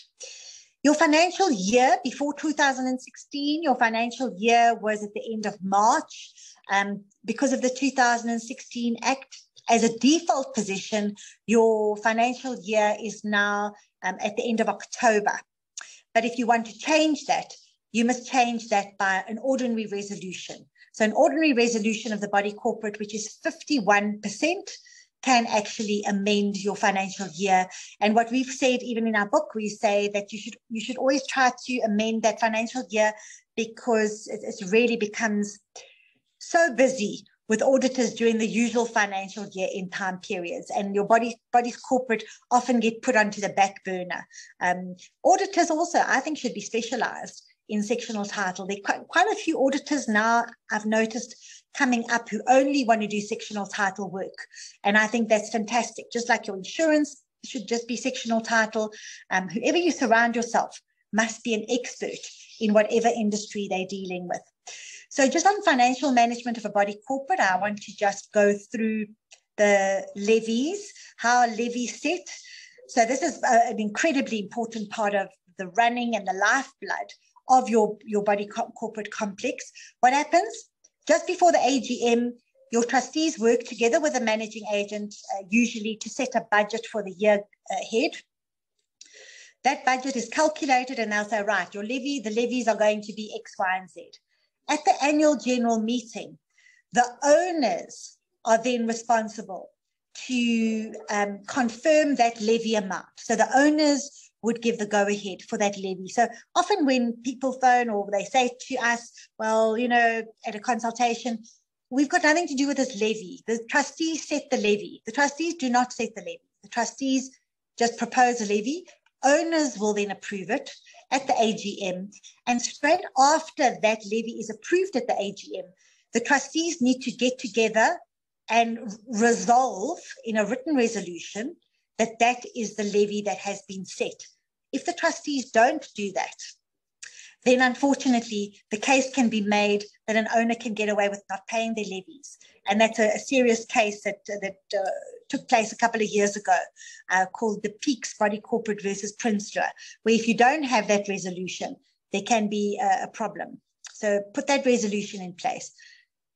Your financial year before 2016, your financial year was at the end of March. Um, because of the 2016 Act, as a default position, your financial year is now um, at the end of October. But if you want to change that, you must change that by an ordinary resolution. So, an ordinary resolution of the body corporate, which is 51%, can actually amend your financial year. And what we've said, even in our book, we say that you should you should always try to amend that financial year because it, it really becomes so busy with auditors during the usual financial year in time periods, and your body body's corporate often get put onto the back burner. Um, auditors also, I think, should be specialized in sectional title. There are quite, quite a few auditors now I've noticed coming up who only want to do sectional title work. And I think that's fantastic. Just like your insurance should just be sectional title. Um, whoever you surround yourself must be an expert in whatever industry they're dealing with. So just on financial management of a body corporate, I want to just go through the levies, how levies set. So this is a, an incredibly important part of the running and the lifeblood of your, your body co- corporate complex. What happens? Just before the AGM, your trustees work together with the managing agent, uh, usually to set a budget for the year ahead. That budget is calculated, and they'll say, right, your levy, the levies are going to be X, Y, and Z. At the annual general meeting, the owners are then responsible to um, confirm that levy amount. So the owners would give the go ahead for that levy. So often when people phone or they say to us, well, you know, at a consultation, we've got nothing to do with this levy. The trustees set the levy. The trustees do not set the levy. The trustees just propose a levy. Owners will then approve it at the AGM. And straight after that levy is approved at the AGM, the trustees need to get together and resolve in a written resolution that that is the levy that has been set. If the trustees don't do that, then unfortunately the case can be made that an owner can get away with not paying their levies. And that's a, a serious case that, that uh, took place a couple of years ago uh, called the Peaks Body Corporate versus Prinsloo, where if you don't have that resolution, there can be a, a problem. So put that resolution in place.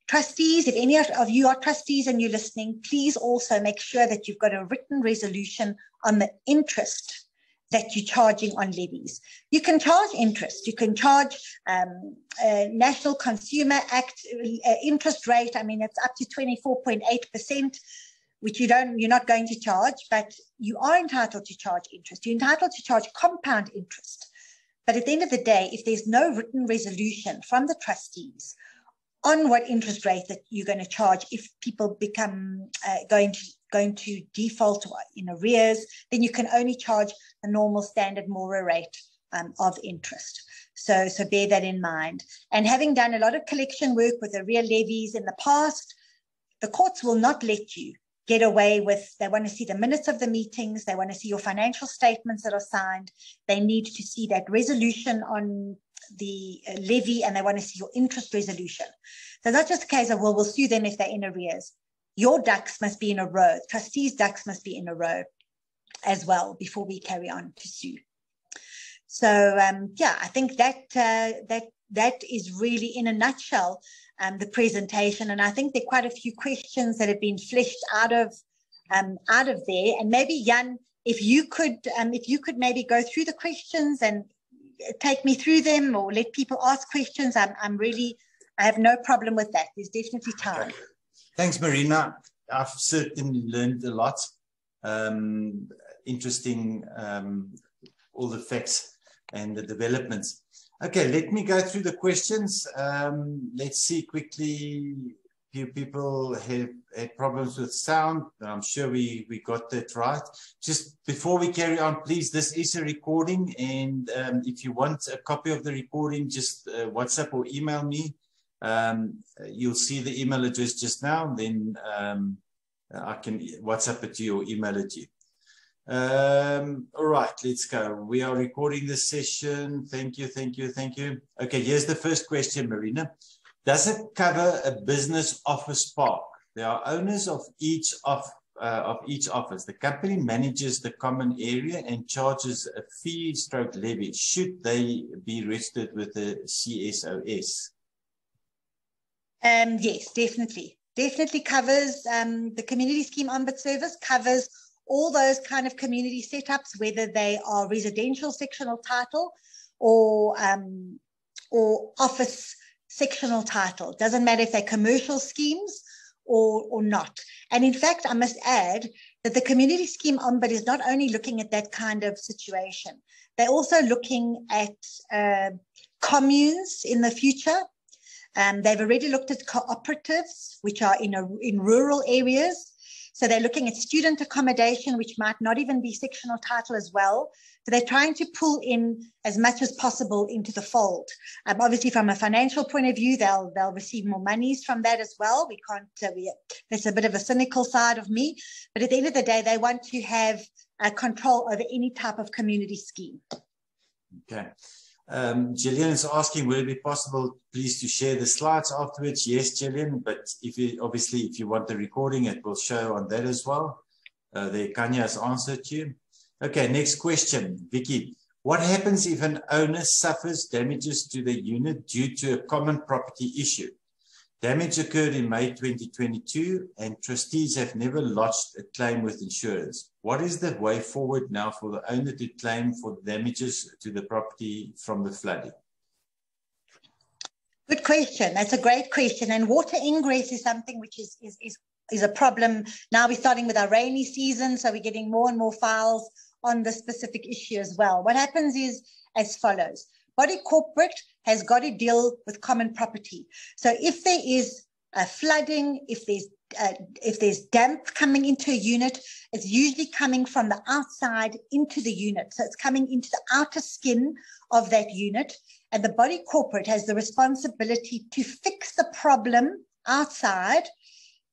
Trustees, if any of you are trustees and you're listening, please also make sure that you've got a written resolution on the interest that you're charging on levies. You can charge interest. You can charge um, National Consumer Act uh, interest rate. I mean, it's up to 24.8%, which you don't, you're not going to charge, but you are entitled to charge interest. You're entitled to charge compound interest. But at the end of the day, if there's no written resolution from the trustees on what interest rate that you're going to charge if people become uh, going to going to default in arrears, then you can only charge a normal standard MORA rate um, of interest. So, so bear that in mind. And having done a lot of collection work with arrear levies in the past, the courts will not let you get away with, they want to see the minutes of the meetings, they want to see your financial statements that are signed, they need to see that resolution on the uh, levy and they want to see your interest resolution. So that's just a case of, well, we'll sue them if they're in arrears. Your ducks must be in a row. Trustees' ducks must be in a row as well before we carry on to sue. So um, yeah, I think that uh, that that is really, in a nutshell, um, the presentation. And I think there are quite a few questions that have been fleshed out of um, out of there. And maybe Jan, if you could, um, if you could maybe go through the questions and take me through them, or let people ask questions. I'm, I'm really, I have no problem with that. There's definitely time. Thanks, Marina. I've certainly learned a lot. Um, interesting, um, all the facts and the developments. Okay, let me go through the questions. Um, let's see quickly. People have had problems with sound. I'm sure we, we got that right. Just before we carry on, please, this is a recording. And um, if you want a copy of the recording, just uh, WhatsApp or email me. Um, you'll see the email address just now. Then um, I can WhatsApp it to you or email it to you. Um, all right, let's go. We are recording this session. Thank you, thank you, thank you. Okay, here's the first question, Marina. Does it cover a business office park? There are owners of each of uh, of each office. The company manages the common area and charges a fee stroke levy. Should they be registered with the CSOS? Um, yes, definitely. Definitely covers um, the community scheme ombud service covers all those kind of community setups, whether they are residential sectional title or um, or office sectional title. Doesn't matter if they're commercial schemes or, or not. And in fact, I must add that the community scheme ombud is not only looking at that kind of situation, they're also looking at uh, communes in the future. Um, they've already looked at cooperatives, which are in, a, in rural areas. So they're looking at student accommodation, which might not even be sectional title as well. So they're trying to pull in as much as possible into the fold. Um, obviously, from a financial point of view, they'll they'll receive more monies from that as well. We can't. Uh, we, that's a bit of a cynical side of me, but at the end of the day, they want to have uh, control over any type of community scheme. Okay. Um, Gillian is asking, will it be possible, please, to share the slides afterwards? Yes, Gillian, but if you, obviously, if you want the recording, it will show on that as well. Uh, the Kanya has answered you. Okay, next question, Vicky. What happens if an owner suffers damages to the unit due to a common property issue? Damage occurred in May 2022 and trustees have never lodged a claim with insurance. What is the way forward now for the owner to claim for damages to the property from the flooding? Good question. That's a great question. And water ingress is something which is, is, is, is a problem. Now we're starting with our rainy season, so we're getting more and more files on the specific issue as well. What happens is as follows. Body corporate has got to deal with common property. So if there is a flooding, if there's uh, if there's damp coming into a unit, it's usually coming from the outside into the unit. So it's coming into the outer skin of that unit. And the body corporate has the responsibility to fix the problem outside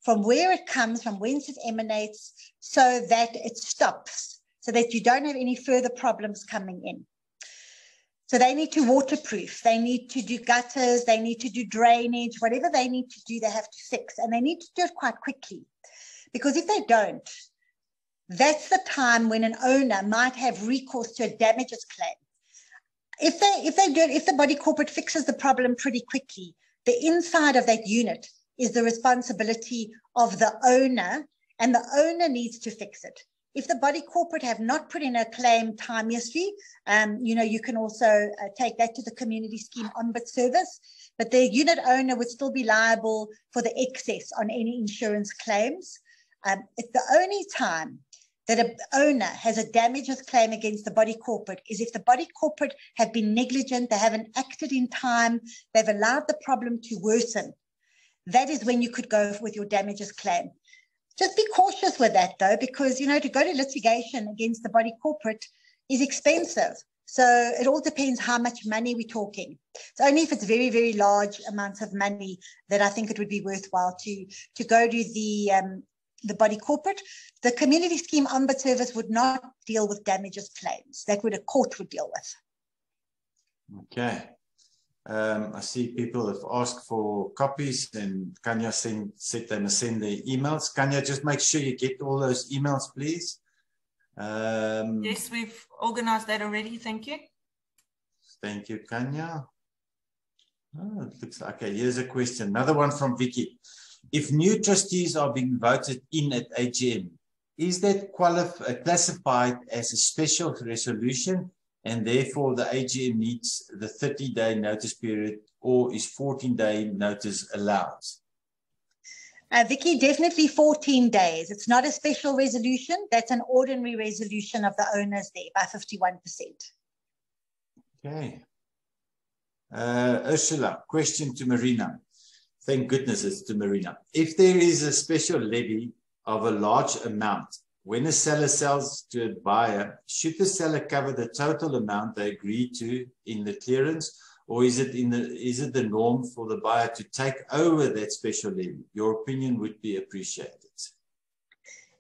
from where it comes, from whence it emanates, so that it stops, so that you don't have any further problems coming in. So they need to waterproof, they need to do gutters, they need to do drainage, whatever they need to do, they have to fix. And they need to do it quite quickly. Because if they don't, that's the time when an owner might have recourse to a damages claim. If they if they do if the body corporate fixes the problem pretty quickly, the inside of that unit is the responsibility of the owner, and the owner needs to fix it. If the body corporate have not put in a claim time um, you know, you can also uh, take that to the community scheme ombud service, but the unit owner would still be liable for the excess on any insurance claims. Um, it's the only time that an owner has a damages claim against the body corporate is if the body corporate have been negligent, they haven't acted in time, they've allowed the problem to worsen. That is when you could go with your damages claim. Just be cautious with that though, because you know to go to litigation against the body corporate is expensive. So it all depends how much money we're talking. It's only if it's very, very large amounts of money that I think it would be worthwhile to to go to the um, the body corporate. The community scheme ombud service would not deal with damages claims. That would a court would deal with. Okay. Um, I see people have asked for copies and Kanya send, said they must send their emails. Kanya, just make sure you get all those emails, please. Um, yes, we've organized that already. Thank you. Thank you, Kanya. Oh, it looks okay. Here's a question. Another one from Vicky. If new trustees are being voted in at AGM, is that uh, classified as a special resolution and therefore the AGM needs the 30 day notice period or is 14 day notice allowed? Uh, Vicky, definitely 14 days. It's not a special resolution. That's an ordinary resolution of the owners there by 51%. Okay. Uh, Ursula, question to Marina. Thank goodness it's to Marina. If there is a special levy of a large amount, when a seller sells to a buyer, should the seller cover the total amount they agreed to in the clearance or is it in the is it the norm for the buyer to take over that special levy? Your opinion would be appreciated.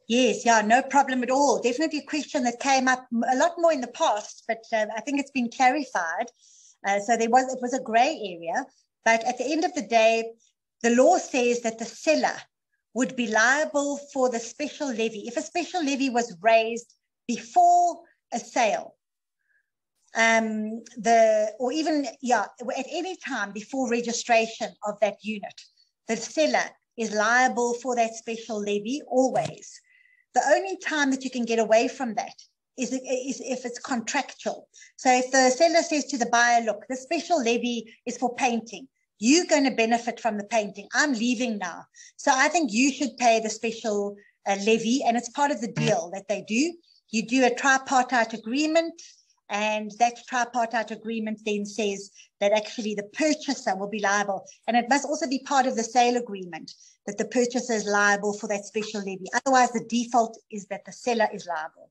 Yes, yeah, no problem at all. Definitely a question that came up a lot more in the past, but uh, I think it's been clarified. Uh, so there was it was a grey area, but at the end of the day, the law says that the seller would be liable for the special levy if a special levy was raised before a sale um, the or even yeah at any time before registration of that unit, the seller is liable for that special levy always. The only time that you can get away from that is, is if it's contractual. So if the seller says to the buyer, look, the special levy is for painting. You're going to benefit from the painting. I'm leaving now. So I think you should pay the special uh, levy, and it's part of the deal that they do. You do a tripartite agreement and that tripartite agreement then says that actually the purchaser will be liable. And it must also be part of the sale agreement that the purchaser is liable for that special levy. Otherwise, the default is that the seller is liable.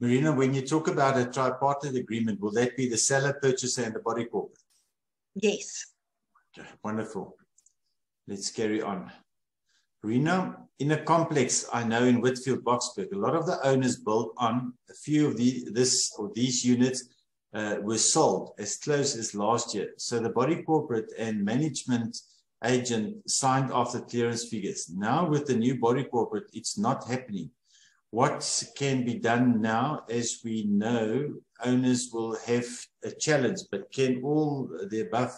Marina, when you talk about a tripartite agreement, will that be the seller, purchaser, and the body corporate? Yes. Wonderful. Let's carry on. Rena, in a complex, I know in Witfield, Boksburg, a lot of the owners built on a few of the, this or these units uh, were sold as close as last year. So the body corporate and management agent signed off the clearance figures. Now with the new body corporate, it's not happening. What can be done now, as we know, owners will have a challenge, but can all the above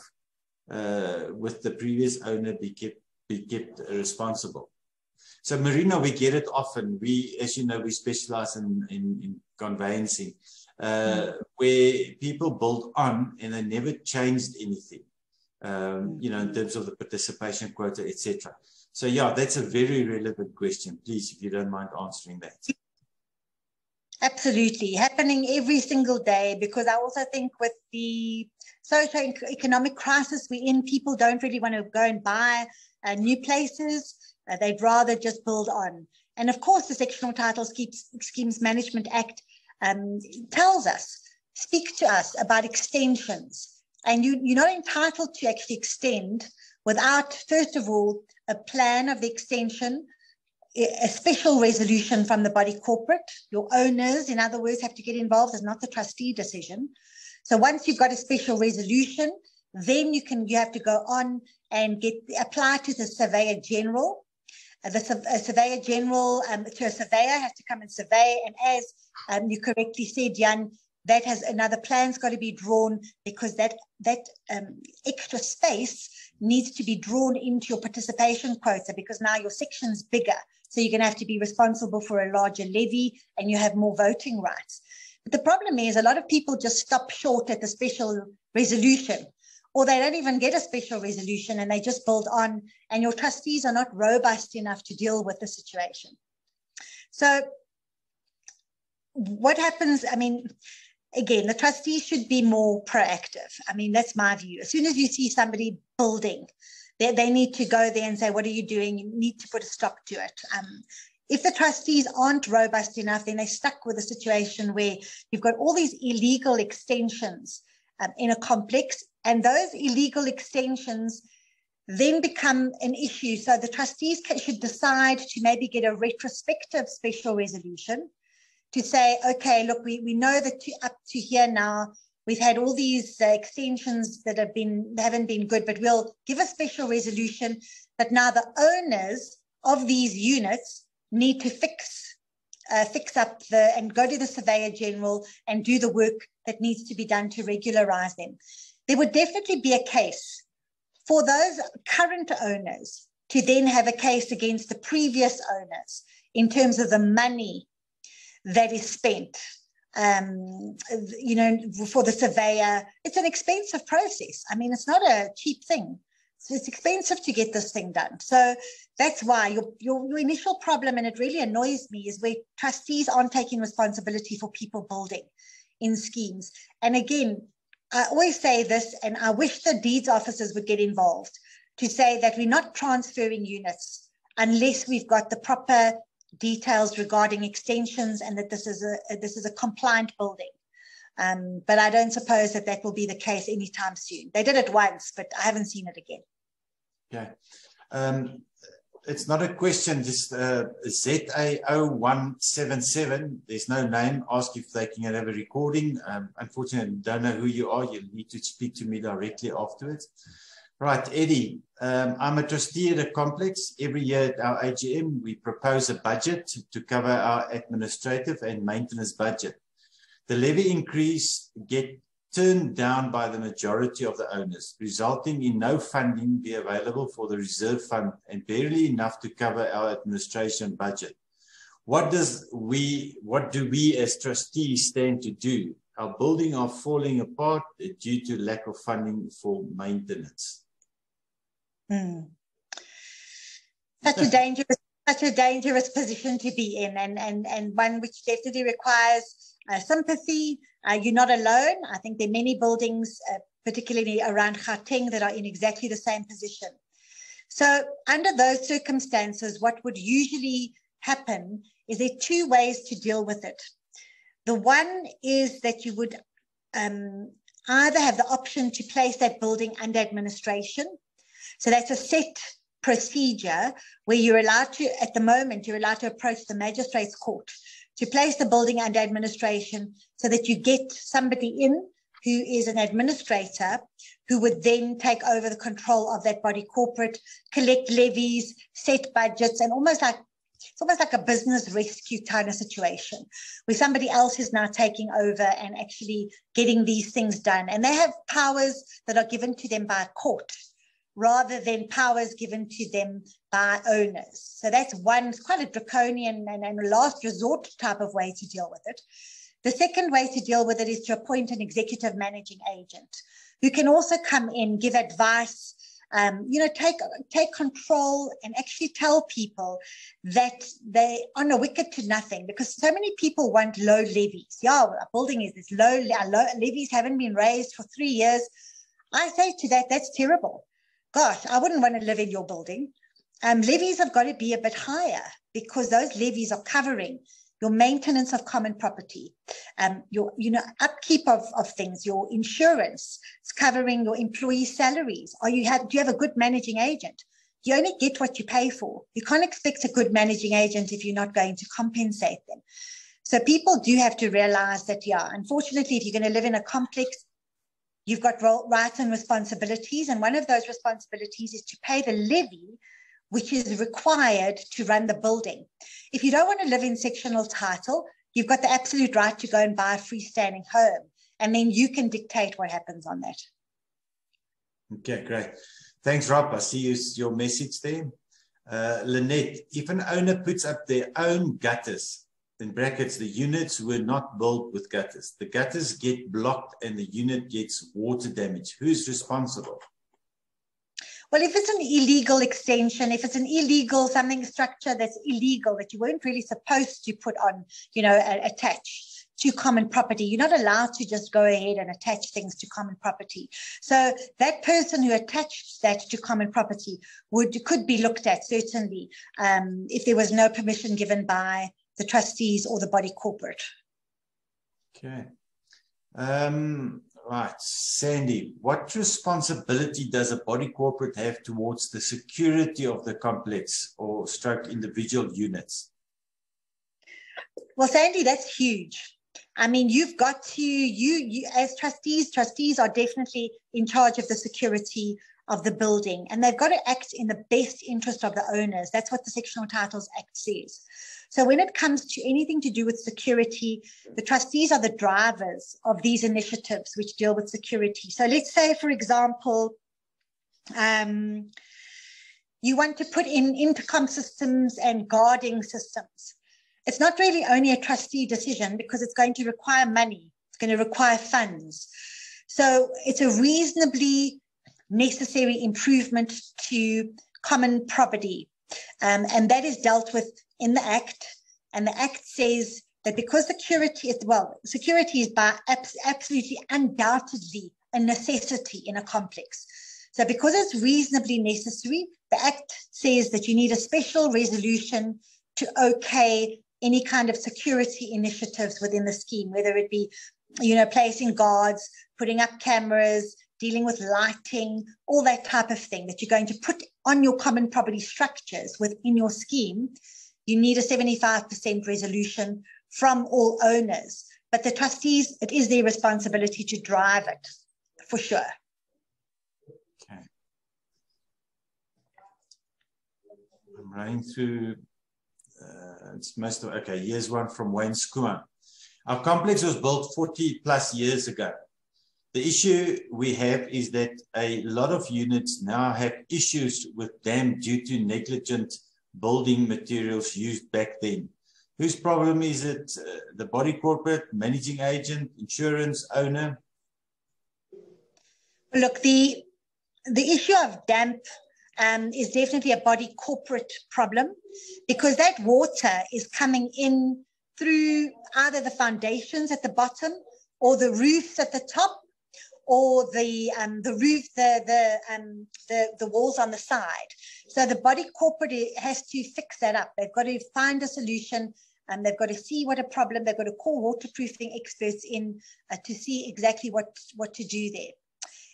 uh, with the previous owner be kept be kept responsible. So Marina, we get it often. We, as you know, we specialize in, in, in conveyancing, uh, mm. where people build on and they never changed anything, um, you know, in terms of the participation quota, etc. So yeah, that's a very relevant question. Please, if you don't mind answering that. Absolutely, happening every single day because I also think with the socio-economic crisis we're in, people don't really want to go and buy uh, new places. Uh, they'd rather just build on. And of course, the Sectional Title Schemes, Management Act um, tells us, speak to us about extensions. And you, you're not entitled to actually extend without, first of all, a plan of the extension, a special resolution from the body corporate. Your owners, in other words, have to get involved. It's not the trustee decision. So once you've got a special resolution, then you can you have to go on and get apply to the surveyor general. Uh, the surveyor general um, to a surveyor has to come and survey, and as um, you correctly said, Jan, that has another plan's got to be drawn because that that um, extra space needs to be drawn into your participation quota because now your section's bigger, so you're going to have to be responsible for a larger levy and you have more voting rights. But the problem is a lot of people just stop short at the special resolution or they don't even get a special resolution and they just build on, and your trustees are not robust enough to deal with the situation. So, what happens? I mean, again, the trustees should be more proactive. I mean, that's my view. As soon as you see somebody building, they, they need to go there and say, What are you doing? You need to put a stop to it. Um, if the trustees aren't robust enough, then they're stuck with a situation where you've got all these illegal extensions um, in a complex and those illegal extensions then become an issue. So the trustees should decide to maybe get a retrospective special resolution to say, okay, look, we, we know that to, up to here now, we've had all these uh, extensions that have been haven't been good, but we'll give a special resolution that now the owners of these units need to fix uh, fix up the and go to the surveyor general and do the work that needs to be done to regularize them. There would definitely be a case for those current owners to then have a case against the previous owners in terms of the money that is spent um, you know, for the surveyor. It's an expensive process. I mean, it's not a cheap thing. It's expensive to get this thing done. So that's why your, your, your initial problem, and it really annoys me, is where trustees aren't taking responsibility for people building in schemes. And again, I always say this, and I wish the deeds officers would get involved to say that we're not transferring units unless we've got the proper details regarding extensions and that this is a this is a compliant building. Um, but I don't suppose that that will be the case anytime soon. They did it once, but I haven't seen it again. Okay. Um, it's not a question, just uh, ZA0177. There's no name. Ask if they can have a recording. Um, unfortunately, don't know who you are. You need to speak to me directly afterwards. Right, Eddie, um, I'm a trustee at a complex. Every year at our AGM, we propose a budget to cover our administrative and maintenance budget. The levy increase get turned down by the majority of the owners, resulting in no funding be available for the reserve fund and barely enough to cover our administration budget. What does we, what do we as trustees stand to do? Our building are falling apart due to lack of funding for maintenance. Hmm. Such a dangerous, such a dangerous position to be in, and and and one which definitely requires uh, sympathy. Uh, you're not alone. I think there are many buildings, uh, particularly around Gauteng, that are in exactly the same position. So, under those circumstances, what would usually happen is there are two ways to deal with it. The one is that you would um, either have the option to place that building under administration so that's a set procedure where you're allowed to, at the moment, you're allowed to approach the magistrate's court to place the building under administration so that you get somebody in who is an administrator who would then take over the control of that body corporate, collect levies, set budgets, and almost like it's almost like a business rescue kind of situation where somebody else is now taking over and actually getting these things done. And they have powers that are given to them by a court rather than powers given to them by owners. So that's one, it's quite a draconian and, and last resort type of way to deal with it. The second way to deal with it is to appoint an executive managing agent who can also come in, give advice, um, you know, take take control and actually tell people that they on a wicket to nothing because so many people want low levies. Yeah, a building is this low, low levies haven't been raised for three years. I say to that, that's terrible gosh, I wouldn't want to live in your building. Um, levies have got to be a bit higher because those levies are covering your maintenance of common property, um, your you know upkeep of, of things, your insurance, it's covering your employee salaries. Are you have do you have a good managing agent? You only get what you pay for. You can't expect a good managing agent if you're not going to compensate them. So people do have to realize that, yeah, unfortunately, if you're going to live in a complex You've got rights and responsibilities, and one of those responsibilities is to pay the levy which is required to run the building. If you don't want to live in sectional title, you've got the absolute right to go and buy a freestanding home, and then you can dictate what happens on that. Okay, great. Thanks, Rob. I see you, your message there. Uh, Lynette, if an owner puts up their own gutters in brackets, the units were not built with gutters. The gutters get blocked and the unit gets water damage. Who's responsible? Well, if it's an illegal extension, if it's an illegal something structure that's illegal that you weren't really supposed to put on, you know, attach to common property, you're not allowed to just go ahead and attach things to common property. So that person who attached that to common property would could be looked at certainly um, if there was no permission given by the trustees or the body corporate. Okay. Um, right. Sandy, what responsibility does a body corporate have towards the security of the complex or stroke individual units? Well, Sandy, that's huge. I mean, you've got to, you, you as trustees, trustees are definitely in charge of the security of the building and they've got to act in the best interest of the owners. That's what the Sectional Titles Act says. So when it comes to anything to do with security, the trustees are the drivers of these initiatives which deal with security. So let's say, for example, Um, you want to put in intercom systems and guarding systems. It's not really only a trustee decision because it's going to require money, it's going to require funds. So it's a reasonably necessary improvement to common property. Um, and that is dealt with in the Act. And the Act says that because security is, well, security is by abs- absolutely undoubtedly a necessity in a complex. So because it's reasonably necessary, the Act says that you need a special resolution to okay any kind of security initiatives within the scheme, whether it be, you know, placing guards, putting up cameras, dealing with lighting, all that type of thing that you're going to put on your common property structures within your scheme, you need a 75% resolution from all owners. But the trustees, it is their responsibility to drive it for sure. Okay. I'm running through, uh, it's most of, okay, here's one from Wayne Skuman. Our complex was built 40 plus years ago. The issue we have is that a lot of units now have issues with them due to negligent building materials used back then. Whose problem is it? Uh, the body corporate, managing agent, insurance owner? Look, the the issue of damp um, is definitely a body corporate problem because that water is coming in through either the foundations at the bottom or the roofs at the top or the um, the roof, the the um, the the walls on the side. So the body corporate has to fix that up. They've got to find a solution. And they've got to see what a problem. They've got to call waterproofing experts in uh, to see exactly what what to do there.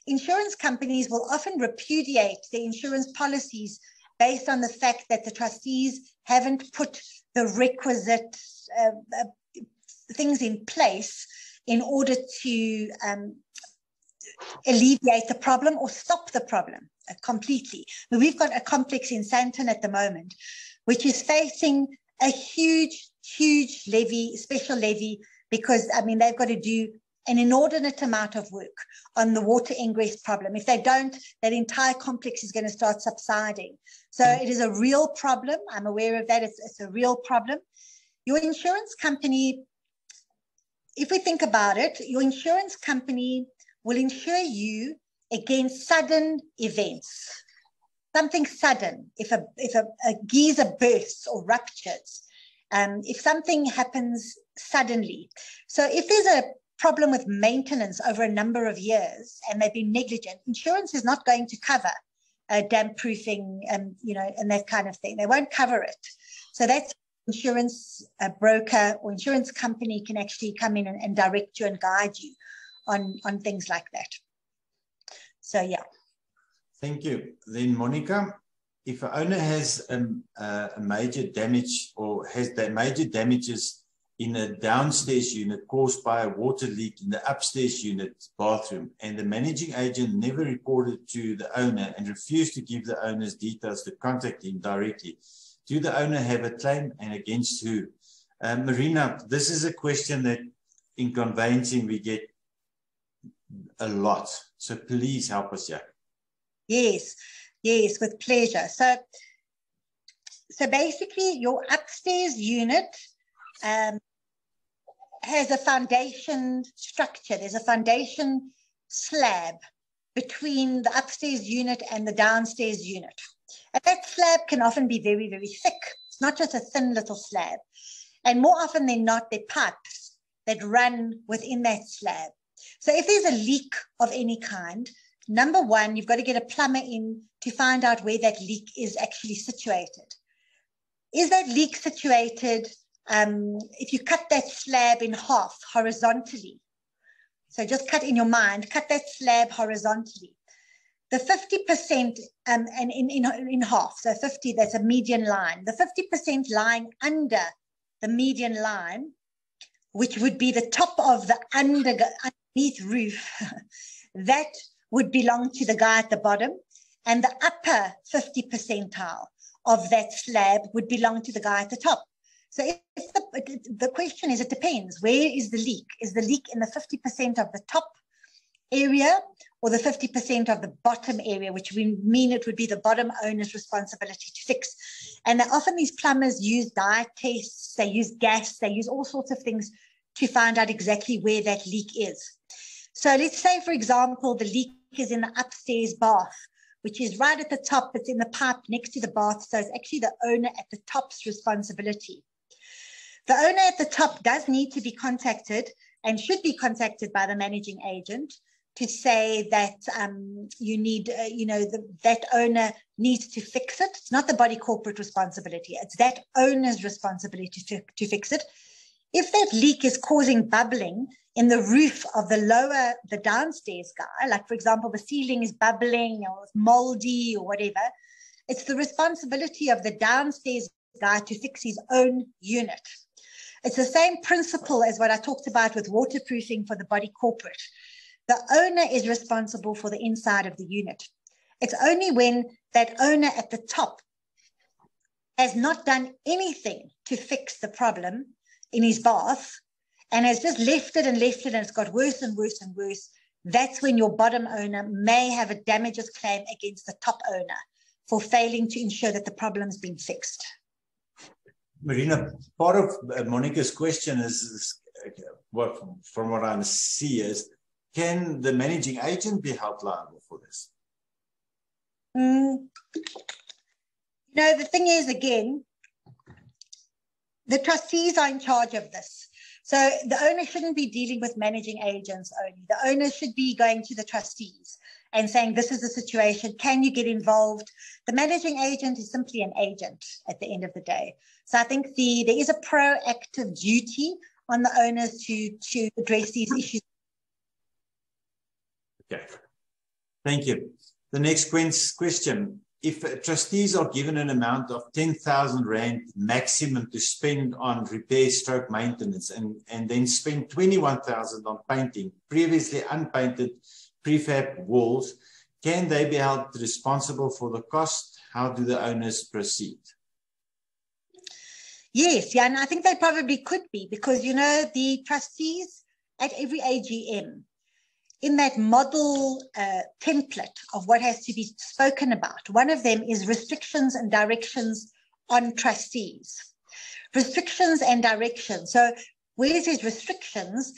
Insurance companies will often repudiate their insurance policies based on the fact that the trustees haven't put the requisite uh, uh, things in place in order to um, alleviate the problem or stop the problem uh, completely. But we've got a complex in Sandton at the moment, which is facing a huge, huge levy, special levy, because I mean they've got to do an inordinate amount of work on the water ingress problem. If they don't, that entire complex is going to start subsiding. So mm. it is a real problem. I'm aware of that. It's, it's a real problem. Your insurance company, if we think about it, your insurance company will insure you against sudden events. Something sudden, if a, if a, a geyser bursts or ruptures, um, if something happens suddenly. So if there's a problem with maintenance over a number of years and they've been negligent, insurance is not going to cover uh, damp proofing and you know and that kind of thing. They won't cover it. So that's insurance broker or insurance company can actually come in and, and direct you and guide you on, on things like that. So, yeah. Thank you. Then, Monica, if an owner has a, a major damage or has that major damages in a downstairs unit caused by a water leak in the upstairs unit bathroom and the managing agent never reported to the owner and refused to give the owner's details to contact him directly, do the owner have a claim and against who? Uh, Marina, this is a question that in conveyancing we get a lot. So please help us here. Yes, yes, with pleasure. So, so basically, your upstairs unit um, has a foundation structure. There's a foundation slab between the upstairs unit and the downstairs unit. And that slab can often be very, very thick. It's not just a thin little slab. And more often than not, they're pipes that run within that slab. So if there's a leak of any kind, number one, you've got to get a plumber in to find out where that leak is actually situated. Is that leak situated um, if you cut that slab in half horizontally? So just cut in your mind, cut that slab horizontally. The 50% um, and in, in, in half, so 50, that's a median line. The 50% lying under the median line, which would be the top of the under, underneath roof, that would belong to the guy at the bottom. And the upper 50 percentile of that slab would belong to the guy at the top. So the, the question is, it depends. Where is the leak? Is the leak in the 50% of the top area or the 50% of the bottom area, which we mean it would be the bottom owner's responsibility to fix. And often these plumbers use dye tests, they use gas, they use all sorts of things to find out exactly where that leak is. So let's say, for example, the leak is in the upstairs bath, which is right at the top, it's in the pipe next to the bath. So it's actually the owner at the top's responsibility. The owner at the top does need to be contacted and should be contacted by the managing agent to say that um, you need, uh, you know, the, that owner needs to fix it. It's not the body corporate responsibility. It's that owner's responsibility to, to fix it. If that leak is causing bubbling in the roof of the lower, the downstairs guy, like for example, the ceiling is bubbling or moldy or whatever, it's the responsibility of the downstairs guy to fix his own unit. It's the same principle as what I talked about with waterproofing for the body corporate. The owner is responsible for the inside of the unit. It's only when that owner at the top has not done anything to fix the problem in his bath and has just left it and left it and it's got worse and worse and worse, that's when your bottom owner may have a damages claim against the top owner for failing to ensure that the problem's been fixed. Marina, part of uh, Monica's question is, is what from what I see is can the managing agent be held liable for this? Mm. No, the thing is, again, the trustees are in charge of this. So the owner shouldn't be dealing with managing agents only. The owner should be going to the trustees and saying, This is the situation. Can you get involved? The managing agent is simply an agent at the end of the day. So I think the there is a proactive duty on the owners to, to address these issues Okay. Thank you. The next question. If trustees are given an amount of 10,000 Rand maximum to spend on repair stroke maintenance and, and then spend 21,000 on painting previously unpainted prefab walls, can they be held responsible for the cost? How do the owners proceed? Yes, yeah, and I think they probably could be because, you know, the trustees at every AGM in that model uh, template of what has to be spoken about. One of them is restrictions and directions on trustees. Restrictions and directions. So where it says restrictions,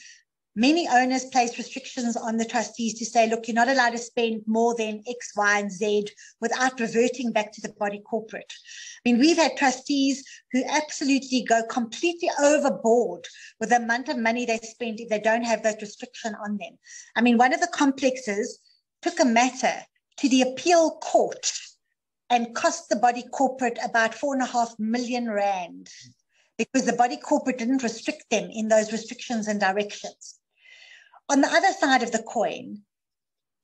many owners place restrictions on the trustees to say, look, you're not allowed to spend more than X, Y, and Z without reverting back to the body corporate. I mean, we've had trustees who absolutely go completely overboard with the amount of money they spend if they don't have that restriction on them. I mean, one of the complexes took a matter to the appeal court and cost the body corporate about four and a half million rand because the body corporate didn't restrict them in those restrictions and directions. On the other side of the coin,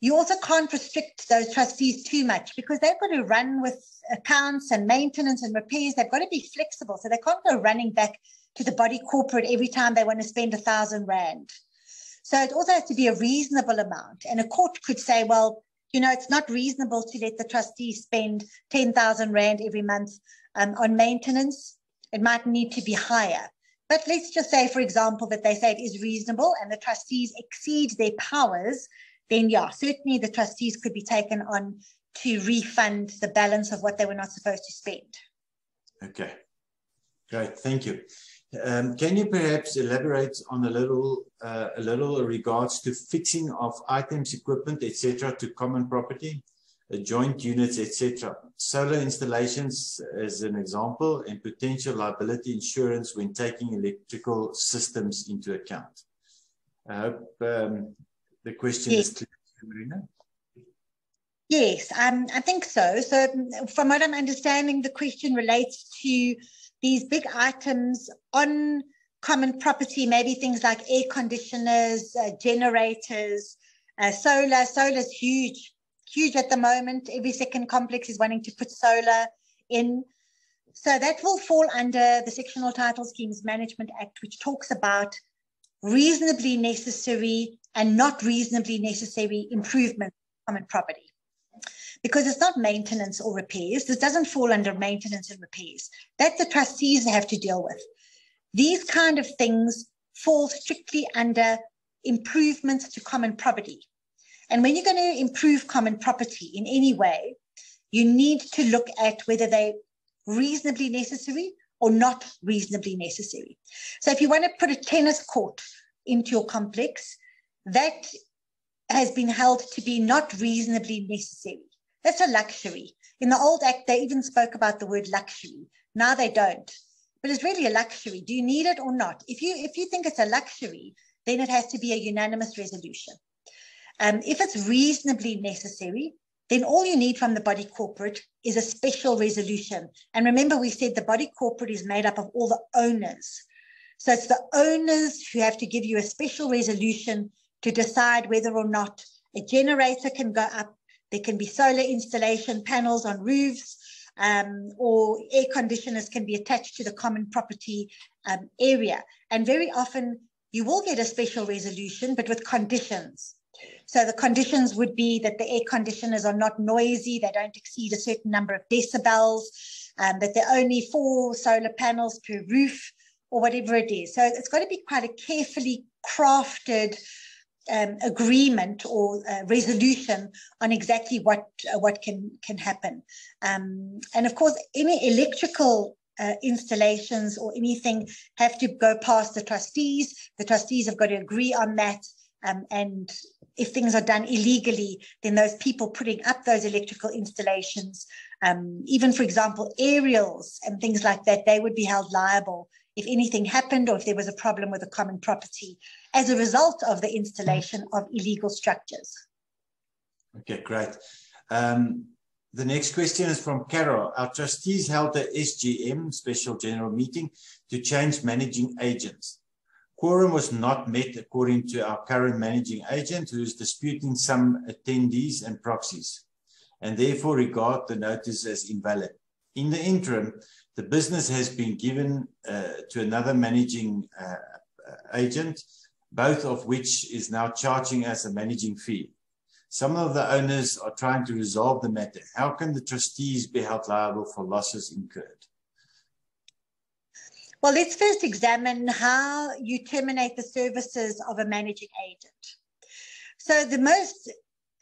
you also can't restrict those trustees too much because they've got to run with accounts and maintenance and repairs. They've got to be flexible. So they can't go running back to the body corporate every time they want to spend a thousand rand. So it also has to be a reasonable amount. And a court could say, well, you know, it's not reasonable to let the trustees spend 10,000 rand every month um, on maintenance. It might need to be higher. But let's just say, for example, that they say it is reasonable and the trustees exceed their powers, then yeah, certainly the trustees could be taken on to refund the balance of what they were not supposed to spend. Okay, great, thank you. Um, can you perhaps elaborate on a little, uh, a little regards to fixing of items, equipment, etc., to common property? Joint units, etc. Solar installations as an example and potential liability insurance when taking electrical systems into account. I hope um, the question yes. is clear, Marina. Yes, um, I think so. So from what I'm understanding, the question relates to these big items on common property, maybe things like air conditioners, uh, generators, uh, solar. Solar is huge huge at the moment. Every second complex is wanting to put solar in. So that will fall under the Sectional Title Schemes Management Act, which talks about reasonably necessary and not reasonably necessary improvement common property. Because it's not maintenance or repairs. This doesn't fall under maintenance and repairs. That the trustees have to deal with. These kind of things fall strictly under improvements to common property. And when you're going to improve common property in any way, you need to look at whether they're reasonably necessary or not reasonably necessary. So if you want to put a tennis court into your complex, that has been held to be not reasonably necessary. That's a luxury. In the old act, they even spoke about the word luxury. Now they don't. But it's really a luxury. Do you need it or not? If you if you think it's a luxury, then it has to be a unanimous resolution. Um, if it's reasonably necessary, then all you need from the body corporate is a special resolution. And remember, we said the body corporate is made up of all the owners. So it's the owners who have to give you a special resolution to decide whether or not a generator can go up. There can be solar installation panels on roofs, um, or air conditioners can be attached to the common property um, area. And very often you will get a special resolution, but with conditions. So the conditions would be that the air conditioners are not noisy, they don't exceed a certain number of decibels, um, that there are only four solar panels per roof, or whatever it is. So it's got to be quite a carefully crafted um, agreement or uh, resolution on exactly what uh, what can can happen. Um, and of course, any electrical uh, installations or anything have to go past the trustees. The trustees have got to agree on that. Um, and if things are done illegally, then those people putting up those electrical installations, um, even for example, aerials and things like that, they would be held liable if anything happened or if there was a problem with a common property as a result of the installation of illegal structures. Okay, great. Um, the next question is from Carol. Our trustees held a SGM, Special General Meeting, to change managing agents. Quorum was not met according to our current managing agent, who is disputing some attendees and proxies, and therefore regard the notice as invalid. In the interim, the business has been given uh, to another managing uh, agent, both of which is now charging us a managing fee. Some of the owners are trying to resolve the matter. How can the trustees be held liable for losses incurred? Well, let's first examine how you terminate the services of a managing agent. So, the most,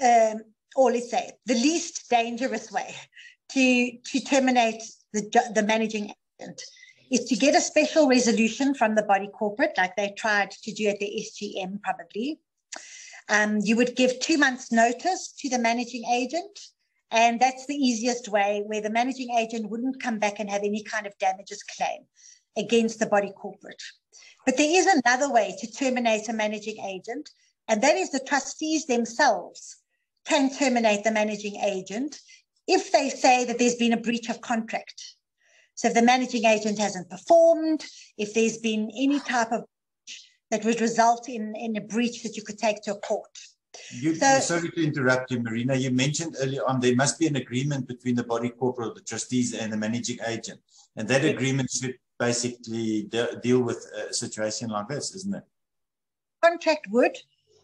um, or let's say, the least dangerous way to, to terminate the, the managing agent is to get a special resolution from the body corporate, like they tried to do at the SGM probably. Um, you would give two months' notice to the managing agent. And that's the easiest way where the managing agent wouldn't come back and have any kind of damages claim against the body corporate. But there is another way to terminate a managing agent, and that is the trustees themselves can terminate the managing agent if they say that there's been a breach of contract. So if the managing agent hasn't performed, if there's been any type of that would result in, in a breach that you could take to a court. You, so, sorry to interrupt you, Marina. You mentioned earlier on there must be an agreement between the body corporate, the trustees, and the managing agent, and that agreement should basically de deal with a situation like this, isn't it? Contract would,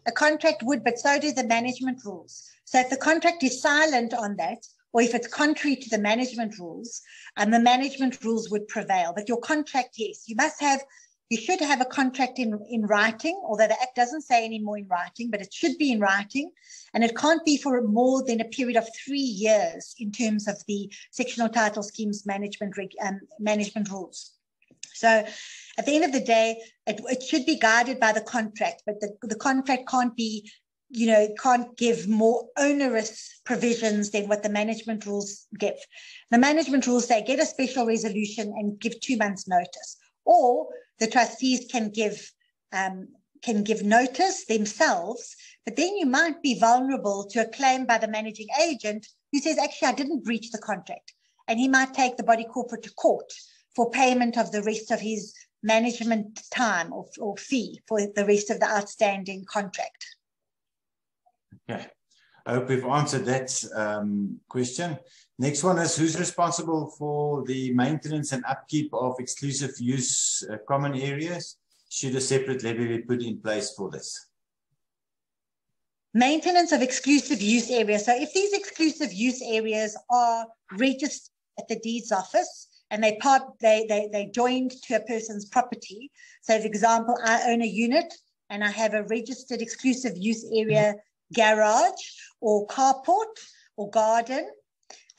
a contract would, but so do the management rules. So if the contract is silent on that, or if it's contrary to the management rules, and the management rules would prevail. But your contract, yes, you must have, you should have a contract in, in writing, although the Act doesn't say any more in writing, but it should be in writing. And it can't be for more than a period of three years in terms of the sectional title schemes management, um, management rules. So at the end of the day, it, it should be guided by the contract, but the, the contract can't be, you know, can't give more onerous provisions than what the management rules give. The management rules say get a special resolution and give two months notice, or the trustees can give um, can give notice themselves, but then you might be vulnerable to a claim by the managing agent who says, actually, I didn't breach the contract. And he might take the body corporate to court for payment of the rest of his management time or, or fee for the rest of the outstanding contract. Okay. I hope we've answered that um, question. Next one is who's responsible for the maintenance and upkeep of exclusive use uh, common areas? Should a separate levy be put in place for this? Maintenance of exclusive use areas. So if these exclusive use areas are registered at the deeds office, and they part they they they joined to a person's property. So, for example, I own a unit and I have a registered exclusive use area garage or carport or garden,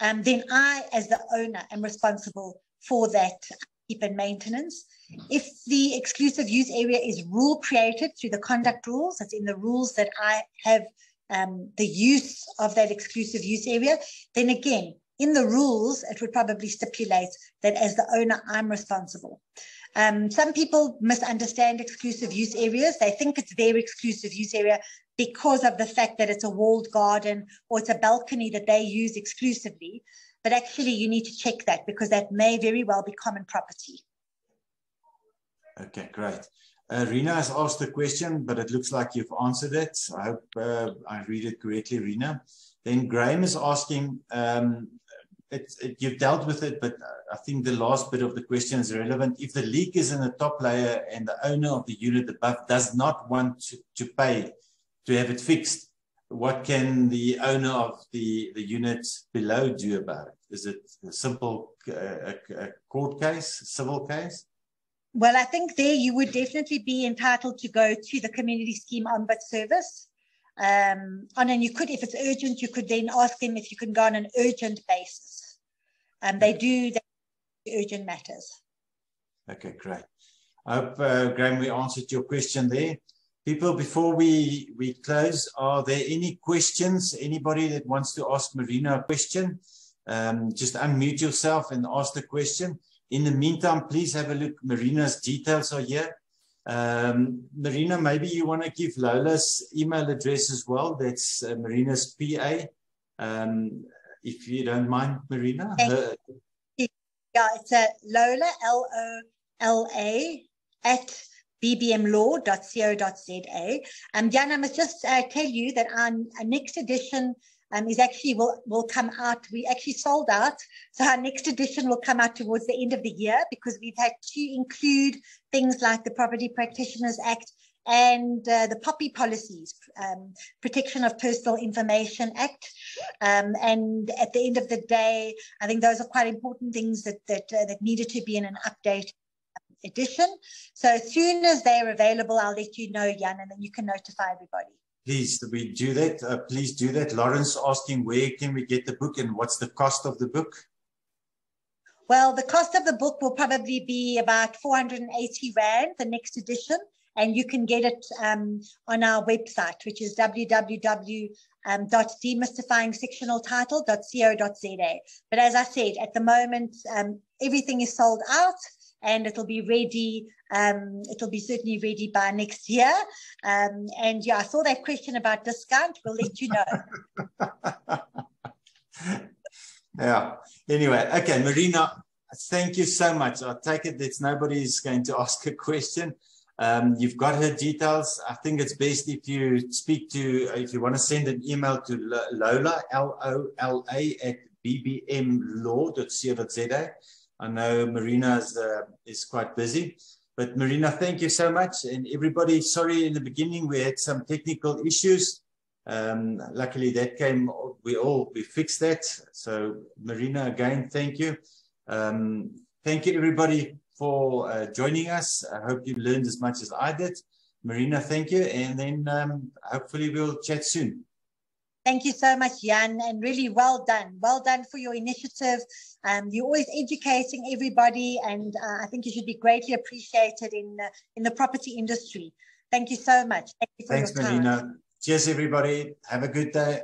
um, then I, as the owner, am responsible for that keep and maintenance. If the exclusive use area is rule created through the conduct rules, that's in the rules that I have um, the use of that exclusive use area, then again, in the rules, it would probably stipulate that as the owner, I'm responsible. Um, some people misunderstand exclusive use areas. They think it's their exclusive use area because of the fact that it's a walled garden or it's a balcony that they use exclusively. But actually, you need to check that because that may very well be common property. Okay, great. Uh, Rina has asked a question, but it looks like you've answered it. I hope uh, I read it correctly, Rina. Then Graham is asking, um, it, you've dealt with it, but I think the last bit of the question is relevant. If the leak is in the top layer and the owner of the unit above does not want to, to pay to have it fixed, what can the owner of the, the unit below do about it? Is it a simple uh, a, court case, civil case? Well, I think there you would definitely be entitled to go to the community scheme ombud service. Um, and you could, if it's urgent, you could then ask them if you can go on an urgent basis. And they do urgent matters. Okay, great. I hope, uh, Graham, we answered your question there. People, before we, we close, are there any questions? Anybody that wants to ask Marina a question? Um, just unmute yourself and ask the question. In the meantime, please have a look. Marina's details are here. Um, Marina, maybe you want to give Lola's email address as well. That's uh, Marina's PA. Um, if you don't mind, Marina. Her... Yeah, it's a Lola, L O L A, at bbmlaw.co.za. Um, Jan, I must just uh, tell you that our, our next edition um, is actually will, will come out. We actually sold out. So our next edition will come out towards the end of the year because we've had to include things like the Property Practitioners Act and uh, the POPI policies, um, Protection of Personal Information Act. Um, and at the end of the day, I think those are quite important things that that, uh, that needed to be in an update edition. So as soon as they're available, I'll let you know, Jan, and then you can notify everybody. Please, we do that. Uh, please do that. Lawrence asking where can we get the book and what's the cost of the book? Well, the cost of the book will probably be about 480 Rand, the next edition and you can get it um, on our website, which is www.demystifyingsectionaltitle.co.za. But as I said, at the moment, um, everything is sold out and it'll be ready. Um, it'll be certainly ready by next year. Um, and yeah, I saw that question about discount. We'll let you know. yeah. Anyway, okay, Marina, thank you so much. I take it that nobody's going to ask a question. Um, you've got her details. I think it's best if you speak to, if you want to send an email to Lola, L-O-L-A at bbmlaw.co.za. I know Marina is, uh, is quite busy. But Marina, thank you so much. And everybody, sorry in the beginning, we had some technical issues. Um, luckily that came, we all, we fixed that. So Marina, again, thank you. Um, thank you everybody for uh, joining us. I hope you learned as much as I did. Marina, thank you. And then um, hopefully we'll chat soon. Thank you so much, Jan, and really well done. Well done for your initiative. Um, you're always educating everybody, and uh, I think you should be greatly appreciated in uh, in the property industry. Thank you so much. Thank you Thanks, Marina. Cheers, everybody. Have a good day.